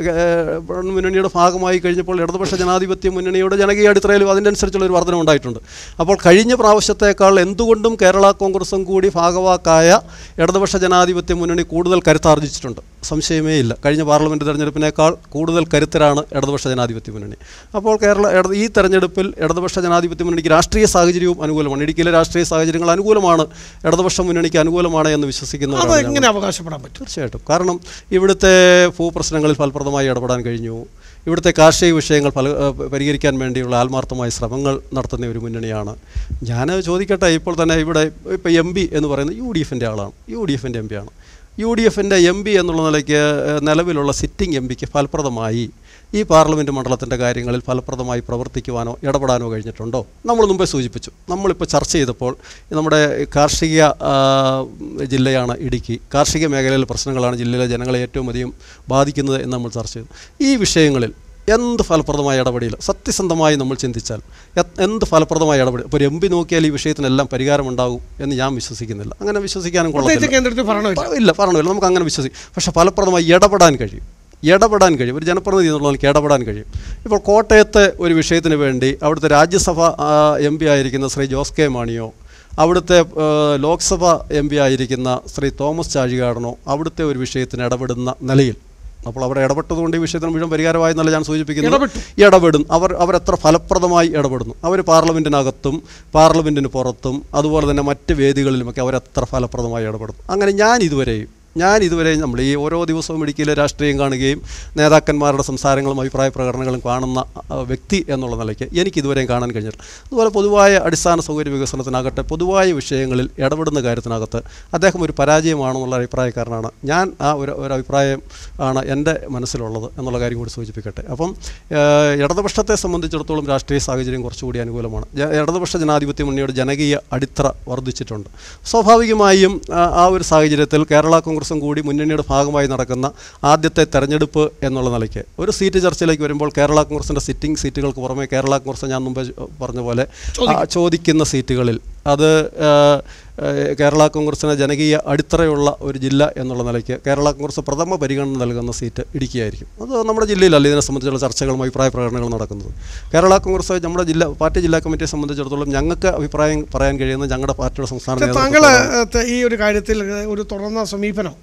മുന്നണിയുടെ ഭാഗമായി കഴിഞ്ഞപ്പോൾ ഇടതുപക്ഷ ജനാധിപത്യ മുന്നണിയുടെ ജനകീയ അടിത്തറയിലും അതിനനുസരിച്ചുള്ള അനുസരിച്ചുള്ള ഒരു വർധന ഉണ്ടായിട്ടുണ്ട്. അപ്പോൾ കഴിഞ്ഞ പ്രാവശ്യത്തേക്കാൾ എന്തുകൊണ്ടും കേരള കോൺഗ്രസും കൂടി ഭാഗവാക്കായ ഇടതുപക്ഷ ജനാധിപത്യ മുന്നണി കൂടുതൽ കരുത്താർജിച്ചിട്ടുണ്ട്. സംശയമേ ഇല്ല. കഴിഞ്ഞ പാർലമെന്റ് തെരഞ്ഞെടുപ്പിനേക്കാൾ കൂടുതൽ കരുത്തരാണ് ഇടതുപക്ഷ ജനാധിപത്യ മുന്നണി. അപ്പോൾ കേരള ഈ തെരഞ്ഞെടുപ്പിൽ ഇടതുപക്ഷ ജനാധിപത്യ മുന്നണിക്ക് രാഷ്ട്രീയ സാഹചര്യവും അനുകൂലമാണ്. ഇടുക്കിയിലെ രാഷ്ട്രീയ സാഹചര്യങ്ങൾ അനുകൂലമാണ്. ഇടതുപക്ഷ മുന്നണിക്ക് അനുകൂലമാണ് എന്ന് വിശ്വസിക്കുന്നു എങ്ങനെ അവകാശപ്പെടാൻ പറ്റും? തീർച്ചയായിട്ടും. കാരണം ഇവിടുത്തെ ഭൂപ്രശ്നങ്ങളിൽ ഫലപ്രദമായി ഇടപെടാൻ കഴിഞ്ഞു. ഇവിടുത്തെ കാർഷിക വിഷയങ്ങൾ ഫല പരിഹരിക്കാൻ വേണ്ടിയുള്ള ആത്മാർത്ഥമായ ശ്രമങ്ങൾ നടത്തുന്ന ഒരു മുന്നണിയാണ്. ഞാൻ ചോദിക്കട്ടെ ഇപ്പോൾ തന്നെ ഇവിടെ ഇപ്പോൾ എം പി എന്ന് പറയുന്നത് യു ഡി എഫിന്റെ ആളാണ്. യു ഡി എഫിന്റെ എം പി ആണ്. യു ഡി എഫിന്റെ എം പി എന്നുള്ള നിലയ്ക്ക് നിലവിലുള്ള സിറ്റിംഗ് എം പിക്ക് ഫലപ്രദമായി ഈ പാർലമെന്റ് മണ്ഡലത്തിന്റെ കാര്യങ്ങളിൽ ഫലപ്രദമായി പ്രവർത്തിക്കുവാനോ ഇടപെടാനോ കഴിഞ്ഞിട്ടുണ്ടോ? നമ്മൾ മുമ്പേ സൂചിപ്പിച്ചു. നമ്മളിപ്പോൾ ചർച്ച ചെയ്തപ്പോൾ നമ്മുടെ കാർഷിക ജില്ലയാണ് ഇടുക്കി. കാർഷിക മേഖലയിലെ പ്രശ്നങ്ങളാണ് ജില്ലയിലെ ജനങ്ങളെ ഏറ്റവും അധികം ബാധിക്കുന്നത് എന്ന് നമ്മൾ ചർച്ച ചെയ്തു. ഈ വിഷയങ്ങളിൽ എന്ത് ഫലപ്രദമായ ഇടപെടൽ? സത്യസന്ധമായി നമ്മൾ ചിന്തിച്ചാൽ എന്ത് ഫലപ്രദമായ ഇടപെടൽ? ഇപ്പോൾ ഒരു എം പി നോക്കിയാൽ ഈ വിഷയത്തിനെല്ലാം പരിഹാരമുണ്ടാകും എന്ന് ഞാൻ വിശ്വസിക്കുന്നില്ല. അങ്ങനെ വിശ്വസിക്കാനും കൊള്ളാം കൊള്ളത്തില്ല ഭരണമില്ല. ഇല്ല പറഞ്ഞില്ല നമുക്ക് അങ്ങനെ വിശ്വസിക്കും പക്ഷേ ഫലപ്രദമായി ഇടപെടാൻ കഴിയും. ഇടപെടാൻ കഴിയും. ഒരു ജനപ്രതിനിധി എന്നുള്ള എനിക്ക് ഇടപെടാൻ കഴിയും. ഇപ്പോൾ കോട്ടയത്തെ ഒരു വിഷയത്തിന് വേണ്ടി അവിടുത്തെ രാജ്യസഭ എം പി ആയിരിക്കുന്ന ശ്രീ ജോസ് കെ മാണിയോ അവിടുത്തെ ലോക്സഭ എം പി ആയിരിക്കുന്ന ശ്രീ തോമസ് ചാഴികാടനോ അവിടുത്തെ ഒരു വിഷയത്തിന് ഇടപെടുന്ന നിലയിൽ അപ്പോൾ അവർ ഇടപെട്ടതുകൊണ്ട് ഈ വിഷയത്തിന് മുഴുവൻ പരിഹാരമായി എന്നല്ല ഞാൻ സൂചിപ്പിക്കുന്നത്. ഇടപെടും. അവർ അവരെത്ര ഫലപ്രദമായി ഇടപെടുന്നു. അവർ പാർലമെന്റിനകത്തും പാർലമെന്റിന് പുറത്തും അതുപോലെ തന്നെ മറ്റ് വേദികളിലുമൊക്കെ അവരെത്ര ഫലപ്രദമായി ഇടപെടുന്നു. അങ്ങനെ ഞാൻ ഇതുവരെയും ഞാൻ ഇതുവരെ നമ്മൾ ഈ ഓരോ ദിവസവും ഇടുക്കിയിലെ രാഷ്ട്രീയം കാണുകയും നേതാക്കന്മാരുടെ സംസാരങ്ങളും അഭിപ്രായ പ്രകടനങ്ങളും കാണുന്ന വ്യക്തി എന്നുള്ള നിലയ്ക്ക് എനിക്ക് ഇതുവരെയും കാണാൻ കഴിഞ്ഞിട്ടില്ല. അതുപോലെ പൊതുവായ അടിസ്ഥാന സൗകര്യ വികസനത്തിനാകട്ടെ പൊതുവായ വിഷയങ്ങളിൽ ഇടപെടുന്ന കാര്യത്തിനകത്ത് അദ്ദേഹം ഒരു പരാജയമാണെന്നുള്ള അഭിപ്രായക്കാരനാണ്. ഞാൻ ആ ഒരു ഒരു അഭിപ്രായം ആണ് എന്റെ മനസ്സിലുള്ളത് എന്നുള്ള കാര്യം കൂടി സൂചിപ്പിക്കട്ടെ. അപ്പം ഇടതുപക്ഷത്തെ സംബന്ധിച്ചിടത്തോളം രാഷ്ട്രീയ സാഹചര്യം കുറച്ചുകൂടി അനുകൂലമാണ്. ഇടതുപക്ഷ ജനാധിപത്യ മുന്നണിയുടെ ജനകീയ അടിത്തറ വർദ്ധിച്ചിട്ടുണ്ട്. സ്വാഭാവികമായും ആ, ഒരു സാഹചര്യത്തിൽ കേരള കോൺഗ്രസും കൂടി മുന്നണിയുടെ ഭാഗമായി നടക്കുന്ന ആദ്യത്തെ തെരഞ്ഞെടുപ്പ് എന്നുള്ള നിലയ്ക്ക്. ഒരു സീറ്റ് ചർച്ചയിലേക്ക് വരുമ്പോൾ കേരള കോൺഗ്രസിന്റെ സിറ്റിംഗ് സീറ്റുകൾക്ക് പുറമെ കേരള കോൺഗ്രസ് ഞാൻ മുമ്പ് പറഞ്ഞ പോലെ ചോദിക്കുന്ന സീറ്റുകളിൽ അത് കേരള കോൺഗ്രസിന് ജനകീയ അടിത്തറയുള്ള ഒരു ജില്ല എന്നുള്ള നിലയ്ക്ക് കേരള കോൺഗ്രസ് പ്രഥമ പരിഗണന നൽകുന്ന സീറ്റ് ഇടുക്കിയായിരിക്കും. അത് നമ്മുടെ ജില്ലയിലല്ല ഇതിനെ സംബന്ധിച്ചുള്ള ചർച്ചകളും അഭിപ്രായ പ്രകടനങ്ങളും നടക്കുന്നത്. കേരള കോൺഗ്രസ് നമ്മുടെ ജില്ല പാർട്ടി ജില്ലാ കമ്മിറ്റിയെ സംബന്ധിച്ചിടത്തോളം ഞങ്ങൾക്ക് അഭിപ്രായം പറയാൻ കഴിയുന്ന ഞങ്ങളുടെ പാർട്ടിയുടെ സംസ്ഥാന താങ്കൾ ഈ ഒരു കാര്യത്തിൽ ഒരു തുറന്ന സമീപനം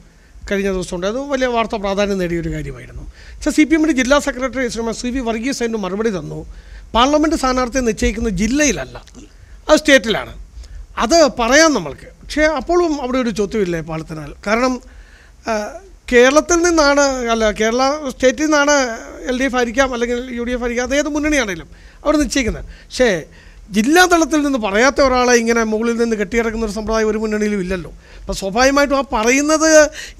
കഴിഞ്ഞ ദിവസമുണ്ട്. അത് വലിയ വാർത്ത പ്രാധാന്യം നേടിയ ഒരു കാര്യമായിരുന്നു. പക്ഷേ സി പി എമ്മിന്റെ ജില്ലാ secretary Shrimati C V Varghese അതിന് മറുപടി തന്നു. പാർലമെന്റ് സ്ഥാനാർത്ഥിയെ നിശ്ചയിക്കുന്ന ജില്ലയിലല്ല അത് സ്റ്റേറ്റിലാണ്. അത് പറയാം നമ്മൾക്ക്. പക്ഷേ അപ്പോഴും അവിടെ ഒരു ചോദ്യമില്ലേ പാലത്തിനാൽ? കാരണം കേരളത്തിൽ നിന്നാണ് അല്ല കേരള സ്റ്റേറ്റിൽ നിന്നാണ് എൽ ഡി എഫ് ആയിരിക്കാം അല്ലെങ്കിൽ യു ഡി എഫ് ആയിരിക്കാം അത് ഏത് മുന്നണിയാണെങ്കിലും അവിടെ നിശ്ചയിക്കുന്നത്. പക്ഷേ ജില്ലാ തലത്തിൽ നിന്ന് പറയാത്ത ഒരാളെ ഇങ്ങനെ മുകളിൽ നിന്ന് കെട്ടിയിറക്കുന്ന ഒരു സമ്പ്രദായം ഒരു മുന്നണിയിലും ഇല്ലല്ലോ. അപ്പം സ്വാഭാവികമായിട്ടും ആ പറയുന്നത്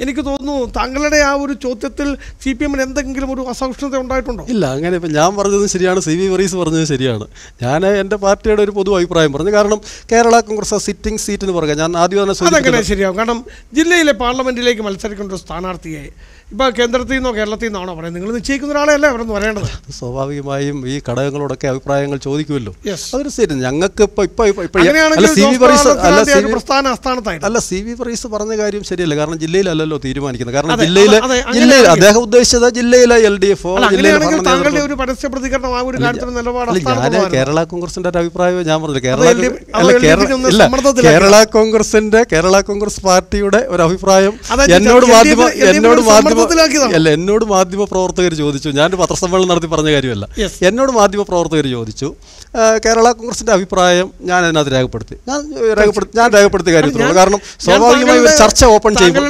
എനിക്ക് തോന്നുന്നു താങ്കളുടെ ആ ഒരു ചോദ്യത്തിൽ സി പി എമ്മിന് എന്തെങ്കിലും ഒരു അസഹിഷ്ണുത ഉണ്ടായിട്ടുണ്ടോ? ഇല്ല അങ്ങനെ ഇപ്പം ഞാൻ പറഞ്ഞത് ശരിയാണ് സി വി വറീസ് പറഞ്ഞത് ശരിയാണ്. ഞാൻ എന്റെ പാർട്ടിയുടെ ഒരു പൊതു അഭിപ്രായം പറഞ്ഞു. കാരണം കേരള കോൺഗ്രസ് സിറ്റിംഗ് സീറ്റ് എന്ന് പറയുക ഞാൻ ആദ്യം തന്നെ അതെങ്ങനെ ശരിയാവും? കാരണം ജില്ലയിലെ പാർലമെന്റിലേക്ക് മത്സരിക്കേണ്ട ഒരു സ്ഥാനാർത്ഥിയെ ഇപ്പോൾ കേന്ദ്രത്തിൽ നിന്നോ കേരളത്തിൽ നിന്നാണോ പറയുന്നത്? നിങ്ങൾ നിശ്ചയിക്കുന്ന ഒരാളെയല്ലേ അവിടെ നിന്ന് പറയേണ്ടത് സ്വാഭാവികമായും ഈ ഘടകങ്ങളോടൊക്കെ അഭിപ്രായങ്ങൾ ചോദിക്കുമല്ലോ. അതൊരു ശരി ഞങ്ങൾക്ക് അല്ല സി വി പറീസ് പറഞ്ഞ കാര്യം ശരിയല്ല. കാരണം ജില്ലയിലല്ലല്ലോ തീരുമാനിക്കുന്നത്. കാരണം ജില്ലയിൽ ജില്ലയിലെ ജില്ലയിൽ അദ്ദേഹം ഉദ്ദേശിച്ചത് ജില്ലയിലെ എൽ ഡി എഫ് താങ്കളുടെ ഒരു പരസ്യ പ്രതികരണം ആ ഒരു കാര്യത്തിൽ നിലപാട് അല്ല, കേരള കോൺഗ്രസിന്റെ ഒരു അഭിപ്രായം ഞാൻ പറഞ്ഞില്ല. കേരള കേരള- കോൺഗ്രസിന്റെ കേരള കോൺഗ്രസ് പാർട്ടിയുടെ ഒരു അഭിപ്രായം എന്നോട് മാധ്യമ എന്നോട് മാധ്യമ? അല്ല എന്നോട് മാധ്യമ പ്രവർത്തകർ ചോദിച്ചു. ഞാൻ പത്രസമ്മേളനം നടത്തി പറഞ്ഞ കാര്യമല്ല. എന്നോട് മാധ്യമ പ്രവർത്തകർ ചോദിച്ചു കേരള കോൺഗ്രസിന്റെ അഭിപ്രായം ഞാൻ അതിനകത്ത് രേഖപ്പെടുത്തി. ഞാൻ രേഖപ്പെടുത്തി ഞാൻ രേഖപ്പെടുത്തിയ കാര്യത്തിലുള്ളൂ കാരണം സ്വാഭാവികമായി ഒരു ചർച്ച ഓപ്പൺ ചെയ്യുമ്പോൾ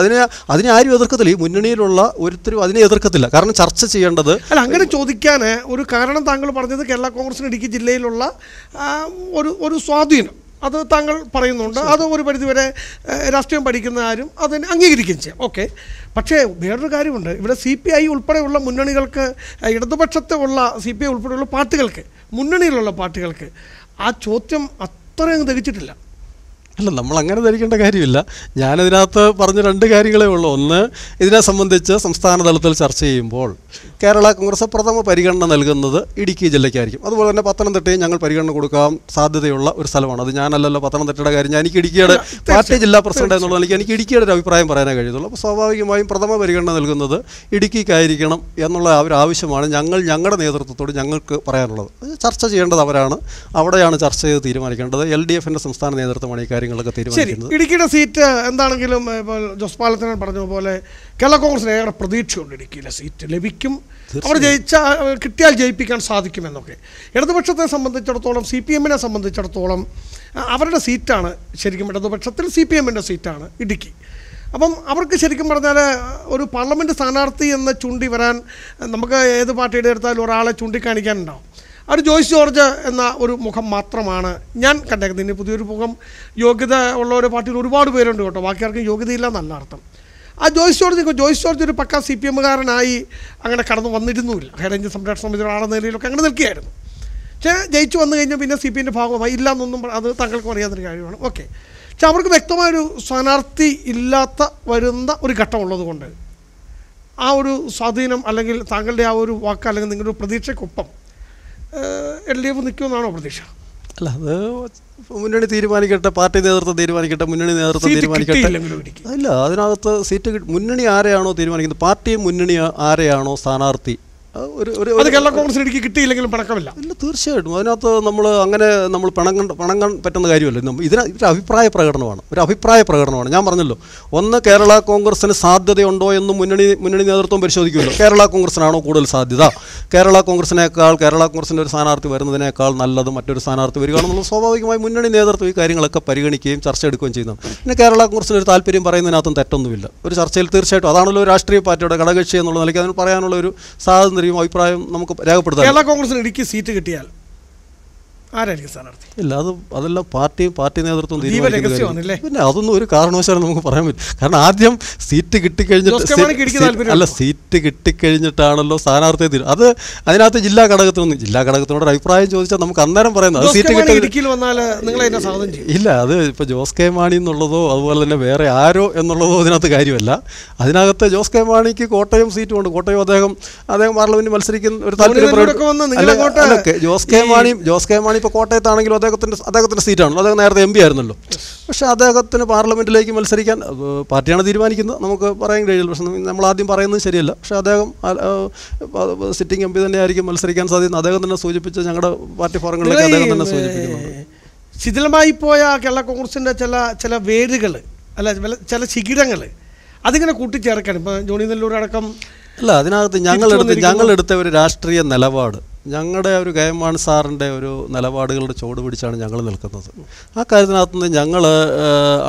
അതിനെ അതിനെ ആരും എതിർക്കത്തില്ല. ഈ മുന്നണിയിലുള്ള ഒരുത്തരും അതിനെ എതിർക്കത്തില്ല. കാരണം ചർച്ച ചെയ്യേണ്ടത് അല്ല അങ്ങനെ ചോദിക്കാൻ ഒരു കാരണം താങ്കൾ പറഞ്ഞത് കേരള കോൺഗ്രസിന് ഇടുക്കി ജില്ലയിലുള്ള ഒരു ഒരു സ്വാധീനം. അത് താങ്കൾ പറയുന്നുണ്ട്. അത് ഒരു പരിധിവരെ രാഷ്ട്രീയം പഠിക്കുന്ന ആരും അതിനെ അംഗീകരിക്കുകയും ചെയ്യാം. ഓക്കെ. പക്ഷേ വേറൊരു കാര്യമുണ്ട്. ഇവിടെ സി പി ഐ ഉൾപ്പെടെയുള്ള മുന്നണികൾക്ക് ഇടതുപക്ഷത്തെ ഉള്ള സി പി ഐ ഉൾപ്പെടെയുള്ള പാർട്ടികൾക്ക് മുന്നണിയിലുള്ള പാർട്ടികൾക്ക് ആ ചോദ്യം അത്രയും ദഹിച്ചിട്ടില്ല. അല്ല നമ്മൾ അങ്ങനെ ധരിക്കേണ്ട കാര്യമില്ല. ഞാനതിനകത്ത് പറഞ്ഞ രണ്ട് കാര്യങ്ങളേ ഉള്ളൂ. ഒന്ന് ഇതിനെ സംബന്ധിച്ച് സംസ്ഥാന തലത്തിൽ ചർച്ച ചെയ്യുമ്പോൾ കേരള കോൺഗ്രസ് പ്രഥമ പരിഗണന നൽകുന്നത് ഇടുക്കി ജില്ലയ്ക്കായിരിക്കും. അതുപോലെ തന്നെ പത്തനംതിട്ടയും ഞങ്ങൾ പരിഗണന കൊടുക്കാൻ സാധ്യതയുള്ള ഒരു സ്ഥലമാണ്. അത് ഞാനല്ലല്ലോ പത്തനംതിട്ടയുടെ കാര്യം. ഞാൻ എനിക്ക് ഇടുക്കിയുടെ പാർട്ടി ജില്ലാ പ്രസിഡന്റ് എന്നുള്ള നിലയ്ക്ക് എനിക്ക് ഇടുക്കിയുടെ ഒരു അഭിപ്രായം പറയാനേ കഴിയുള്ളൂ അപ്പോൾ സ്വാഭാവികമായും പ്രഥമ പരിഗണന നൽകുന്നത് ഇടുക്കിക്കായിരിക്കണം എന്നുള്ള ആ ഒരു ആവശ്യമാണ് ഞങ്ങൾ ഞങ്ങളുടെ നേതൃത്വത്തോട് ഞങ്ങൾക്ക് പറയാനുള്ളത്. ചർച്ച ചെയ്യേണ്ടത് അവരാണ്. അവിടെയാണ് ചർച്ച ചെയ്ത് തീരുമാനിക്കേണ്ടത്. എൽ ഡി എഫിന്റെ സംസ്ഥാന നേതൃത്വമാണ് ഈ കാര്യങ്ങളൊക്കെ തീരുമാനിക്കുന്നത്. ഇടുക്കിയുടെ സീറ്റ് എന്താണെങ്കിലും ഇപ്പോൾ ജോസ് പാലത്തിനൻ പറഞ്ഞ പോലെ കേരള കോൺഗ്രസിന് ഏറെ പ്രതീക്ഷയുണ്ട് ഇടുക്കിയിലെ സീറ്റ് ലഭിക്കും. അവർ ജയിച്ച കിട്ടിയാൽ ജയിപ്പിക്കാൻ സാധിക്കുമെന്നൊക്കെ. ഇടതുപക്ഷത്തെ സംബന്ധിച്ചിടത്തോളം സി പി എമ്മിനെ സംബന്ധിച്ചിടത്തോളം അവരുടെ സീറ്റാണ് ശരിക്കും ഇടതുപക്ഷത്തിൽ സി പി എമ്മിന്റെ സീറ്റാണ് ഇടുക്കി. അപ്പം അവർക്ക് ശരിക്കും പറഞ്ഞാൽ ഒരു പാർലമെന്റ് സ്ഥാനാർത്ഥി എന്ന് ചൂണ്ടി വരാൻ നമുക്ക് ഏത് പാർട്ടിയുടെ എടുത്താലും ഒരാളെ ചൂണ്ടിക്കാണിക്കാനുണ്ടാവും. ഒരു ജോയ്സ് ജോർജ് എന്ന ഒരു മുഖം മാത്രമാണ് ഞാൻ കണ്ടേക്കുന്നത്. ഇനി പുതിയൊരു മുഖം യോഗ്യത ഉള്ള ഒരു പാർട്ടിയിൽ ഒരുപാട് പേരുണ്ട് കേട്ടോ. ബാക്കി ആർക്കും യോഗ്യതയില്ല എന്നല്ല അർത്ഥം. ആ ജോയ്സ് ജോർജ്. ജോയ്സ് ജോർജ് ഒരു പക്ക സി പി എമ്മുകാരനായി അങ്ങനെ കടന്നു വന്നിരുന്നുമില്ല. ഹൈറേഞ്ച് സംരക്ഷണ സമിതിയുടെ നിലയിലൊക്കെ അങ്ങനെ നിൽക്കുകയായിരുന്നു. പക്ഷേ ജയിച്ചു വന്നു കഴിഞ്ഞാൽ പിന്നെ സി പി എന്റെ ഭാഗമായി ഇല്ല എന്നൊന്നും അത് താങ്കൾക്കും അറിയാത്തൊരു കാര്യമാണ്. ഓക്കെ. പക്ഷെ അവർക്ക് വ്യക്തമായൊരു സ്ഥാനാർത്ഥി ഇല്ലാത്ത വരുന്ന ഒരു ഘട്ടമുള്ളത് കൊണ്ട് ആ ഒരു സ്വാധീനം അല്ലെങ്കിൽ താങ്കളുടെ ആ ഒരു വാക്ക് അല്ലെങ്കിൽ നിങ്ങളുടെ പ്രതീക്ഷയ്ക്കൊപ്പം എൽ ഡി എഫ് നിൽക്കുമെന്നാണോ പ്രതീക്ഷ? അല്ല അത് മുന്നണി തീരുമാനിക്കട്ടെ പാർട്ടി നേതൃത്വം തീരുമാനിക്കട്ടെ മുന്നണി നേതൃത്വം തീരുമാനിക്കട്ടെ. അല്ല ഇല്ല അതിനകത്ത് സീറ്റ് മുന്നണി ആരെയാണോ തീരുമാനിക്കുന്നത്? പാർട്ടി മുന്നണി ആരെയാണോ സ്ഥാനാർത്ഥി? ഒരു ഒരു അത് കേരള കോൺഗ്രസ് ഇടുക്കി കിട്ടിയില്ലെങ്കിലും പണക്കമില്ല. ഇല്ല തീർച്ചയായിട്ടും. അതിനകത്ത് നമ്മൾ അങ്ങനെ നമ്മൾ പിണങ്ങ പിണങ്ങാൻ പറ്റുന്ന കാര്യമല്ല. ഇതിന് ഒരു അഭിപ്രായ പ്രകടനമാണ്. ഒരു അഭിപ്രായ പ്രകടനമാണ്. ഞാൻ പറഞ്ഞല്ലോ ഒന്ന് കേരള കോൺഗ്രസിന് സാധ്യതയുണ്ടോ എന്ന് മുന്നണി മുന്നണി നേതൃത്വം പരിശോധിക്കുമല്ലോ. കേരള കോൺഗ്രസിനാണോ കൂടുതൽ സാധ്യത? കേരള കോൺഗ്രസിനേക്കാൾ കേരള കോൺഗ്രസിന്റെ ഒരു സ്ഥാനാർത്ഥി വരുന്നതിനേക്കാൾ നല്ലത് മറ്റൊരു സ്ഥാനാർത്ഥി വരികയാണെന്നുള്ള സ്വാഭാവികമായി മുന്നണി നേതൃത്വം ഈ കാര്യങ്ങളൊക്കെ പരിഗണിക്കുകയും ചർച്ച എടുക്കുകയും ചെയ്യുന്നതാണ് പിന്നെ കേരള കോൺഗ്രസിന് ഒരു താല്പര്യം പറയുന്നതിനകത്തും തെറ്റൊന്നുമില്ല. ഒരു ചർച്ചയിൽ തീർച്ചയായിട്ടും അതാണല്ലോ രാഷ്ട്രീയ പാർട്ടിയുടെ ഘടകകക്ഷി എന്നുള്ള നിലയ്ക്ക് അതിന് പറയാനുള്ള ഒരു സ്വാതന്ത്ര്യവും അഭിപ്രായം നമുക്ക് രേഖപ്പെടുത്താം കേരള കോൺഗ്രസിന് ഇടുക്കി സീറ്റ് കിട്ടിയാൽ ആരായിരിക്കും സ്ഥാനാർത്ഥി? ഇല്ല അത് അതെല്ലാം പാർട്ടി പാർട്ടി നേതൃത്വം. പിന്നെ അതൊന്നും ഒരു കാരണവശാലും നമുക്ക് പറയാൻ പറ്റും കാരണം ആദ്യം സീറ്റ് കിട്ടിക്കഴിഞ്ഞിട്ട് അല്ല? സീറ്റ് കിട്ടിക്കഴിഞ്ഞിട്ടാണല്ലോ സ്ഥാനാർത്ഥിയെ തീരും അത് അതിനകത്ത് ജില്ലാ ഘടകത്തിനൊന്നും ജില്ലാ ഘടകത്തിനോട് അഭിപ്രായം ചോദിച്ചാൽ നമുക്ക് അന്നേരം പറയുന്നത് അത് സീറ്റ് കിട്ടി ഇല്ല അത് ഇപ്പൊ ജോസ് കെ മാണി എന്നുള്ളതോ അതുപോലെ തന്നെ വേറെ ആരോ എന്നുള്ളതോ അതിനകത്ത് കാര്യമല്ല. അതിനകത്ത് ജോസ് കെ മാണിക്ക് കോട്ടയം സീറ്റുമുണ്ട് കോട്ടയം അദ്ദേഹം അദ്ദേഹം പാർലമെന്റ് മത്സരിക്കുന്ന ഒരു താല്പര്യം ജോസ് കെ മാണിയും ജോസ് കെ മാണി ഇപ്പോൾ കോട്ടയത്താണെങ്കിലും അദ്ദേഹത്തിന്റെ അദ്ദേഹത്തിന്റെ സീറ്റാണല്ലോ. അദ്ദേഹം നേരത്തെ എം പി ആയിരുന്നല്ലോ. പക്ഷേ അദ്ദേഹത്തിന് പാർലമെന്റിലേക്ക് മത്സരിക്കാൻ പാർട്ടിയാണ് തീരുമാനിക്കുന്നത്. നമുക്ക് പറയാൻ കഴിയില്ല. പക്ഷേ നമ്മൾ ആദ്യം പറയുന്നത് ശരിയല്ല. പക്ഷേ അദ്ദേഹം സിറ്റിംഗ് എം പി തന്നെ ആയിരിക്കും മത്സരിക്കാൻ സാധ്യത അദ്ദേഹം തന്നെ സൂചിപ്പിച്ച് ഞങ്ങളുടെ പാർട്ടി ഫോറങ്ങളിലേക്ക് അദ്ദേഹം തന്നെ സൂചിപ്പിക്കുന്നുണ്ട്. ശിഥിലമായി പോയ കേരള കോൺഗ്രസിന്റെ ചില ചില വേരുകൾ അല്ല ചില- ശിഖിരങ്ങൾ അതിങ്ങനെ കൂട്ടിച്ചേർക്കാൻ ഇപ്പം ജോണി നെല്ലൂർ അടക്കം അല്ല അതിനകത്ത് ഞങ്ങളെടുത്ത്. ഞങ്ങളെടുത്ത ഒരു രാഷ്ട്രീയ നിലപാട് ഞങ്ങളുടെ ഒരു കയമാൻ സാറിന്റെ ഒരു നിലപാടുകളുടെ ചുവട് പിടിച്ചാണ് ഞങ്ങൾ നിൽക്കുന്നത്. ആ കാര്യത്തിനകത്ത് നിന്ന് ഞങ്ങൾ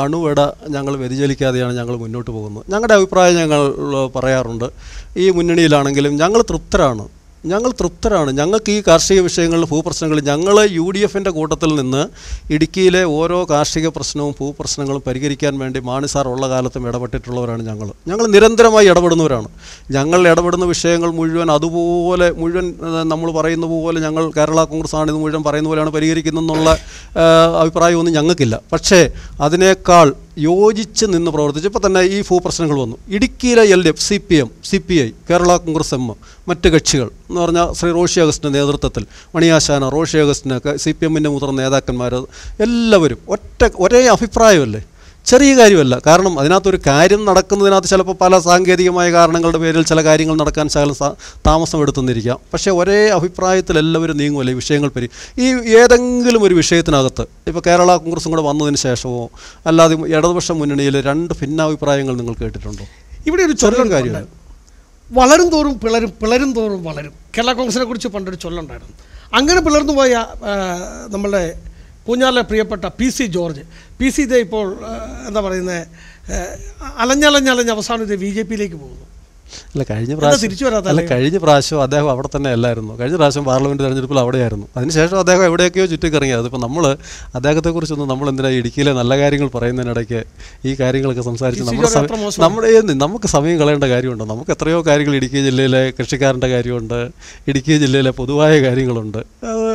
അണുവിട ഞങ്ങൾ വ്യതിചലിക്കാതെയാണ് ഞങ്ങൾ മുന്നോട്ട് പോകുന്നത്. ഞങ്ങളുടെ അഭിപ്രായം ഞങ്ങൾ പറയാറുണ്ട്. ഈ മുന്നണിയിലാണെങ്കിലും ഞങ്ങൾ തൃപ്തരാണ്. ഞങ്ങൾ തൃപ്തരാണ്. ഞങ്ങൾക്ക് ഈ കാർഷിക വിഷയങ്ങളിൽ ഭൂപ്രശ്നങ്ങൾ ഞങ്ങൾ യു ഡി എഫിന്റെ കൂട്ടത്തിൽ നിന്ന് ഇടുക്കിയിലെ ഓരോ കാർഷിക പ്രശ്നവും ഭൂപ്രശ്നങ്ങളും പരിഹരിക്കാൻ വേണ്ടി മാണി സാർ ഉള്ള കാലത്തും ഇടപെട്ടിട്ടുള്ളവരാണ് ഞങ്ങൾ ഞങ്ങൾ നിരന്തരമായി ഇടപെടുന്നവരാണ്. ഞങ്ങൾ ഇടപെടുന്ന വിഷയങ്ങൾ മുഴുവൻ അതുപോലെ മുഴുവൻ നമ്മൾ പറയുന്ന പോലെ ഞങ്ങൾ കേരള കോൺഗ്രസ് ആണ് ഇത് മുഴുവൻ പറയുന്ന പോലെയാണ് പരിഹരിക്കുന്നതെന്നുള്ള അഭിപ്രായമൊന്നും ഞങ്ങൾക്കില്ല. പക്ഷേ അതിനേക്കാൾ യോജിച്ച് നിന്ന് പ്രവർത്തിച്ചു ഇപ്പോൾ തന്നെ ഈ ഭൂപ്രശ്നങ്ങൾ വന്നു. ഇടുക്കിയിലെ L D F C P M C P I Kerala Congress M മറ്റ് കക്ഷികൾ എന്ന് പറഞ്ഞാൽ ശ്രീ റോഷി അഗസ്റ്റിന്റെ നേതൃത്വത്തിൽ മണിയാശാന റോഷി അഗസ്റ്റിന് സി പി എമ്മിന്റെ മുതിർന്ന നേതാക്കന്മാർ എല്ലാവരും ഒറ്റ ഒരേ അഭിപ്രായമല്ലേ? ചെറിയ കാര്യമല്ല. കാരണം അതിനകത്തൊരു കാര്യം നടക്കുന്നതിനകത്ത് ചിലപ്പോൾ പല സാങ്കേതികമായ കാരണങ്ങളുടെ പേരിൽ ചില കാര്യങ്ങൾ നടക്കാൻ ശകലം താമസം എടുത്തെന്നിരിക്കാം. പക്ഷേ ഒരേ അഭിപ്രായത്തിൽ എല്ലാവരും നീങ്ങുമല്ലേ ഈ വിഷയങ്ങൾ പരി? ഈ ഏതെങ്കിലും ഒരു വിഷയത്തിനകത്ത് ഇപ്പോൾ കേരള കോൺഗ്രസും കൂടെ വന്നതിന് ശേഷമോ അല്ലാതെ ഇടതുപക്ഷ മുന്നണിയിൽ രണ്ട് ഭിന്നാഭിപ്രായങ്ങൾ നിങ്ങൾ കേട്ടിട്ടുണ്ടോ? ഇവിടെ ഒരു ചെറിയ കാര്യമാണ്. വളരും തോറും പിളരും പിളരും തോറും വളരും. കേരള കോൺഗ്രസിനെ കുറിച്ച് പണ്ടൊരു ചൊല്ലുണ്ടായിരുന്നു. അങ്ങനെ പിളർന്നു പോയ നമ്മളുടെ പൂഞ്ഞാറിലെ പ്രിയപ്പെട്ട P C George P C ഇതേ ഇപ്പോൾ എന്താ പറയുന്നത് അലഞ്ഞലഞ്ഞലഞ്ഞ് അവസാനം ഇത് ബി ജെ പിയിലേക്ക് പോകുന്നു. അല്ല കഴിഞ്ഞ പ്രാവശ്യം അല്ല കഴിഞ്ഞ പ്രാവശ്യം അദ്ദേഹം അവിടെ തന്നെ അല്ലായിരുന്നു. കഴിഞ്ഞ പ്രാവശ്യം പാർലമെന്റ് തെരഞ്ഞെടുപ്പിൽ അവിടെയായിരുന്നു. അതിനുശേഷം അദ്ദേഹം എവിടെയൊക്കെയോ ചുറ്റിക്കറങ്ങി. അതിപ്പോൾ നമ്മൾ അദ്ദേഹത്തെക്കുറിച്ചൊന്നും നമ്മൾ എന്തിനാ ഇടുക്കിയിലെ നല്ല കാര്യങ്ങൾ പറയുന്നതിനിടയ്ക്ക് ഈ കാര്യങ്ങളൊക്കെ സംസാരിച്ച് നമ്മൾ നമ്മുടെ നമുക്ക് സമയം കളയേണ്ട കാര്യമുണ്ട്? നമുക്ക് എത്രയോ കാര്യങ്ങൾ ഇടുക്കി ജില്ലയിലെ കൃഷിക്കാരന്റെ കാര്യമുണ്ട് ഇടുക്കി ജില്ലയിലെ പൊതുവായ കാര്യങ്ങളുണ്ട്. അത്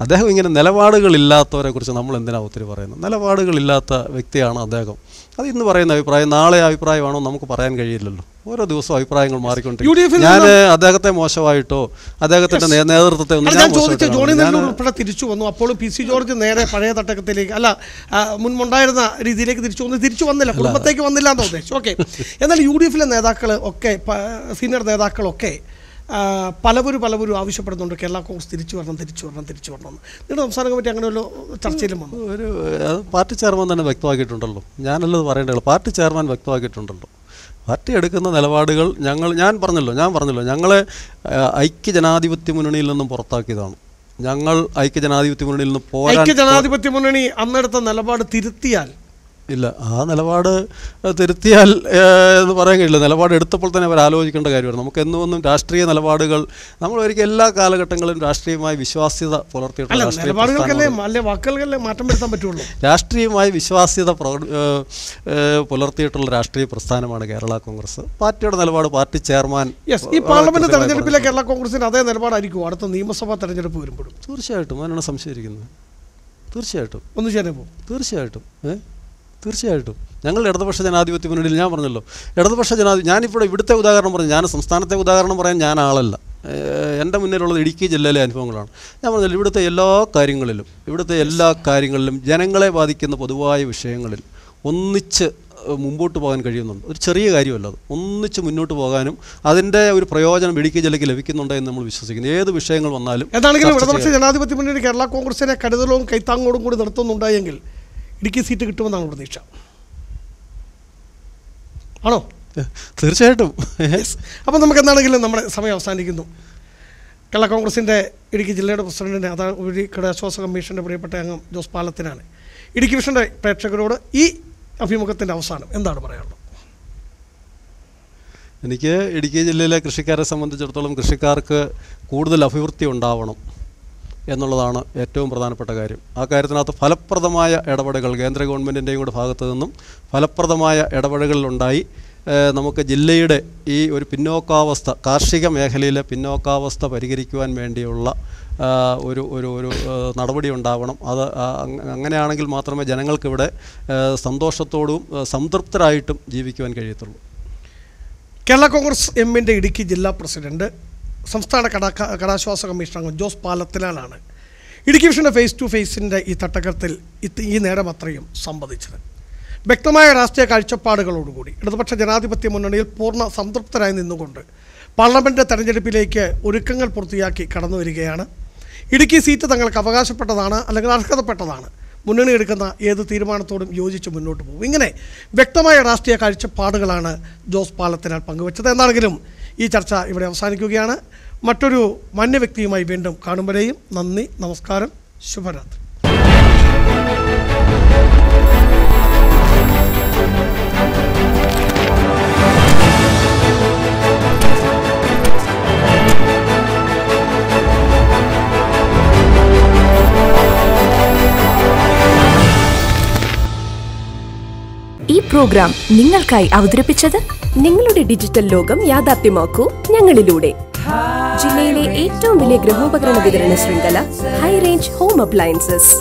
അദ്ദേഹം ഇങ്ങനെ നിലപാടുകളില്ലാത്തവരെ കുറിച്ച് നമ്മൾ എന്തിനാ ഒത്തിരി പറയുന്നത്? നിലപാടുകളില്ലാത്ത വ്യക്തിയാണ് അദ്ദേഹം. അത് ഇന്ന് പറയുന്ന അഭിപ്രായം നാളെ അഭിപ്രായമാണോ നമുക്ക് പറയാൻ കഴിയില്ലല്ലോ. ഓരോ ദിവസവും അഭിപ്രായങ്ങൾ മാറിക്കൊണ്ടിരിക്കും ഞാൻ അദ്ദേഹത്തെ മോശമായിട്ടോ അദ്ദേഹത്തിന്റെ നേതൃത്വത്തെ ഒന്നും ഞാൻ ചോദിച്ച ജോണി ഉൾപ്പെടെ തിരിച്ചു വന്നു. അപ്പോൾ പി സി ജോർജ് നേരെ പഴയ തട്ടകത്തിലേക്ക് അല്ല മുൻപുണ്ടായിരുന്ന രീതിയിലേക്ക് തിരിച്ചു വന്നു. തിരിച്ചു വന്നില്ല കുടുംബത്തേക്ക് വന്നില്ല എന്ന് ഉദ്ദേശിച്ചു. ഓക്കെ എന്നാൽ യു ഡി എഫിലെ നേതാക്കൾ ഒക്കെ സീനിയർ നേതാക്കളൊക്കെ പലവരും പലവരും ആവശ്യപ്പെടുന്നുണ്ട്. കേരള കോൺഗ്രസ് തിരിച്ചു വരണം തിരിച്ചു വരണം തിരിച്ചു വരണം. നിങ്ങളുടെ സംസ്ഥാന കമ്മിറ്റി അങ്ങനെ വല്ല ചർച്ചയിലും വന്നു. ഒരു പാർട്ടി ചെയർമാൻ തന്നെ വ്യക്തമാക്കിയിട്ടുണ്ടല്ലോ. ഞാനല്ലത് പറയേണ്ടത്. Party chairman വ്യക്തമാക്കിയിട്ടുണ്ടല്ലോ. പാർട്ടി എടുക്കുന്ന നിലപാടുകൾ ഞങ്ങൾ ഞാൻ പറഞ്ഞല്ലോ ഞാൻ പറഞ്ഞല്ലോ ഞങ്ങളെ ഐക്യ ജനാധിപത്യ മുന്നണിയിൽ നിന്നും പുറത്താക്കിയതാണ്. ഞങ്ങൾ ഐക്യ ജനാധിപത്യ മുന്നണിയിൽ നിന്ന് പോരാ ഐക്യ ജനാധിപത്യ മുന്നണി അന്നെടുത്ത നിലപാട് തിരുത്തിയാൽ ഇല്ല. ആ നിലപാട് തിരുത്തിയാൽ എന്ന് പറയാൻ കഴിയില്ല. നിലപാട് എടുത്തപ്പോൾ തന്നെ അവർ ആലോചിക്കേണ്ട കാര്യമാണ്. നമുക്ക് എന്നും രാഷ്ട്രീയ നിലപാടുകൾ നമ്മൾ ഒരിക്കൽ എല്ലാ കാലഘട്ടങ്ങളിലും രാഷ്ട്രീയമായി വിശ്വാസ്യത പുലർത്തിയിട്ടുള്ള രാഷ്ട്രീയമായി വിശ്വാസ്യത ഏഹ്, ഏഹ്, പുലർത്തിയിട്ടുള്ള രാഷ്ട്രീയ പ്രസ്ഥാനമാണ് കേരള കോൺഗ്രസ്. പാർട്ടിയുടെ നിലപാട് പാർട്ടി ചെയർമാൻ ഈ പാർലമെന്റ് തെരഞ്ഞെടുപ്പിലെ കേരള കോൺഗ്രസിന് അതേ നിലപാടായിരിക്കും. അടുത്ത നിയമസഭാ തെരഞ്ഞെടുപ്പ് വരുമ്പോഴും. തീർച്ചയായിട്ടും. അതിനാണ് സംശയിക്കുന്നത് തീർച്ചയായിട്ടും. ഒന്ന് ചേരുമ്പോൾ തീർച്ചയായിട്ടും. ഏ? തീർച്ചയായിട്ടും. ഞങ്ങൾ ഇടതുപക്ഷ ജനാധിപത്യ മുന്നണിയിൽ ഞാൻ പറഞ്ഞല്ലോ. ഇടതുപക്ഷ ജനാധി ഞാനിപ്പോൾ ഇവിടുത്തെ ഉദാഹരണം പറഞ്ഞു. ഞാൻ സംസ്ഥാനത്തെ ഉദാഹരണം പറയാൻ ഞാൻ ആളല്ല. എന്റെ മുന്നിലുള്ളത് ഇടുക്കി ജില്ലയിലെ അനുഭവങ്ങളാണ്. ഞാൻ പറഞ്ഞല്ലോ ഇവിടുത്തെ എല്ലാ കാര്യങ്ങളിലും ഇവിടുത്തെ എല്ലാ കാര്യങ്ങളിലും ജനങ്ങളെ ബാധിക്കുന്ന പൊതുവായ വിഷയങ്ങളിൽ ഒന്നിച്ച് മുമ്പോട്ട് പോകാൻ കഴിയുന്നുണ്ട്. ഒരു ചെറിയ കാര്യമല്ല അത്. ഒന്നിച്ച് മുന്നോട്ട് പോകാനും അതിന്റെ ഒരു പ്രയോജനം ഇടുക്കി ജില്ലയ്ക്ക് ലഭിക്കുന്നുണ്ട് എന്ന് നമ്മൾ വിശ്വസിക്കുന്നു. ഏത് വിഷയങ്ങൾ വന്നാലും എന്താണെങ്കിലും ഇടതുപക്ഷ. ജനാധിപത്യ മുന്നണി കേരള കോൺഗ്രസിനെ കരുതലും കൈത്താങ്ങോടും കൂടി നിർത്തുന്നുണ്ടായെങ്കിൽ ഇടുക്കി സീറ്റ് കിട്ടുമെന്നാണ് പ്രതീക്ഷ. ആണോ? തീർച്ചയായിട്ടും. അപ്പം നമുക്ക് എന്താണെങ്കിലും നമ്മുടെ സമയം അവസാനിക്കുന്നു. കേരള കോൺഗ്രസിന്റെ ഇടുക്കി ജില്ലയുടെ പ്രസിഡന്റിന്റെ അതാ കടാശ്വാസ കമ്മീഷന്റെ പ്രിയപ്പെട്ട അംഗം ജോസ് പാലത്തിനാണ്. ഇടുക്കി വിഷന്റെ പ്രേക്ഷകരോട് ഈ അഭിമുഖത്തിന്റെ അവസാനം എന്താണ് പറയാനുള്ളത്? എനിക്ക് ഇടുക്കി ജില്ലയിലെ കൃഷിക്കാരെ സംബന്ധിച്ചിടത്തോളം കൃഷിക്കാർക്ക് കൂടുതൽ അഭിവൃദ്ധി ഉണ്ടാവണം. എന്നുള്ളതാണ് ഏറ്റവും പ്രധാനപ്പെട്ട കാര്യം. ആ കാര്യത്തിനകത്ത് ഫലപ്രദമായ ഇടപെടലുകൾ കേന്ദ്ര ഗവൺമെന്റിന്റെയും കൂടെ ഭാഗത്തു നിന്നും ഫലപ്രദമായ ഇടപെടലുകളുണ്ടായി. നമുക്ക് ജില്ലയുടെ ഈ ഒരു പിന്നോക്കാവസ്ഥ കാർഷിക മേഖലയിലെ പിന്നോക്കാവസ്ഥ പരിഹരിക്കുവാൻ വേണ്ടിയുള്ള ഒരു ഒരു ഒരു നടപടി ഉണ്ടാവണം. അത് അങ്ങനെയാണെങ്കിൽ മാത്രമേ ജനങ്ങൾക്കിവിടെ സന്തോഷത്തോടും സംതൃപ്തരായിട്ടും ജീവിക്കുവാൻ കഴിയത്തുള്ളൂ. കേരള കോൺഗ്രസ് എമ്മിന്റെ ഇടുക്കി ജില്ലാ പ്രസിഡന്റ് സംസ്ഥാന കടാ കടാശ്വാസ കമ്മീഷൻ അംഗം ജോസ് പാലത്തിനാലാണ് ഇടുക്കി വിഷന്റെ ഫേസ് ടു ഫേസിന്റെ ഈ തട്ടകത്തിൽ ഈ നേരം അത്രയും സംവദിച്ചത്. വ്യക്തമായ രാഷ്ട്രീയ കാഴ്ചപ്പാടുകളോടുകൂടി ഇടതുപക്ഷ ജനാധിപത്യ മുന്നണിയിൽ പൂർണ സംതൃപ്തരായി നിന്നുകൊണ്ട് പാർലമെന്റ് തെരഞ്ഞെടുപ്പിലേക്ക് ഒരുക്കങ്ങൾ പൂർത്തിയാക്കി കടന്നു വരികയാണ്. ഇടുക്കി സീറ്റ് തങ്ങൾക്ക് അവകാശപ്പെട്ടതാണ് അല്ലെങ്കിൽ അർഹതപ്പെട്ടതാണ്. മുന്നണി എടുക്കുന്ന ഏത് തീരുമാനത്തോടും യോജിച്ച് മുന്നോട്ട് പോകും. ഇങ്ങനെ വ്യക്തമായ രാഷ്ട്രീയ കാഴ്ചപ്പാടുകളാണ് ജോസ് പാലത്തിനാൽ പങ്കുവച്ചത്. എന്താണെങ്കിലും ഈ ചർച്ച ഇവിടെ അവസാനിക്കുകയാണ്. മറ്റൊരു മാന്യ വ്യക്തിയുമായി വീണ്ടും കാണുമ്പോഴേയും നന്ദി നമസ്കാരം ശുഭരാത്രി. ഈ പ്രോഗ്രാം നിങ്ങൾക്കായി അവതരിപ്പിച്ചത് നിങ്ങളുടെ ഡിജിറ്റൽ ലോകം യാഥാർത്ഥ്യമാക്കൂ ഞങ്ങളിലൂടെ. ജില്ലയിലെ ഏറ്റവും വലിയ ഗൃഹോപകരണ വിതരണ ശൃംഖല high range home appliances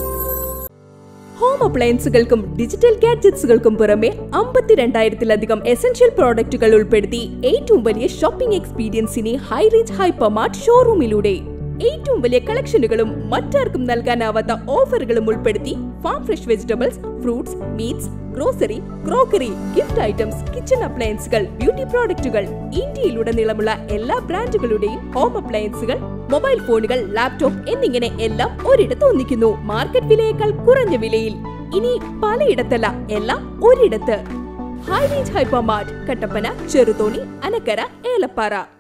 home അപ്ലയൻസുകൾക്കും digital ഗാഡ്ജറ്റ്സുകൾക്കും പുറമെ അമ്പത്തിരണ്ടായിരത്തിലധികം എസൻഷ്യൽ പ്രോഡക്റ്റുകൾ ഉൾപ്പെടുത്തി ഏറ്റവും വലിയ ഷോപ്പിംഗ് എക്സ്പീരിയൻസിനെ ഹൈ റേഞ്ച് ഹൈപ്പർമാർട്ട് ഷോറൂമിലൂടെ ഏറ്റവും വലിയ കളക്ഷനുകളും മറ്റാർക്കും നൽകാനാവാത്ത ഓഫറുകളും ഉൾപ്പെടുത്തി farm fresh vegetables fruits meats grocery crockery gift items kitchen അപ്ലയൻസുകൾ beauty പ്രോഡക്റ്റുകൾ ഇന്ത്യയിലുടനീളമുള്ള എല്ലാ ബ്രാൻഡുകളുടെയും ഹോം അപ്ലയൻസുകൾ മൊബൈൽ ഫോണുകൾ ലാപ്ടോപ്പ് എന്നിങ്ങനെ എല്ലാം ഒരിടത്ത് ഒന്നിക്കുന്നു. മാർക്കറ്റ് വിലയേക്കാൾ കുറഞ്ഞ വിലയിൽ. ഇനി പലയിടത്തല്ല എല്ലാം ഒരിടത്ത്. High range hypermart Kattappana Cheruthoni Anakkara Elappara.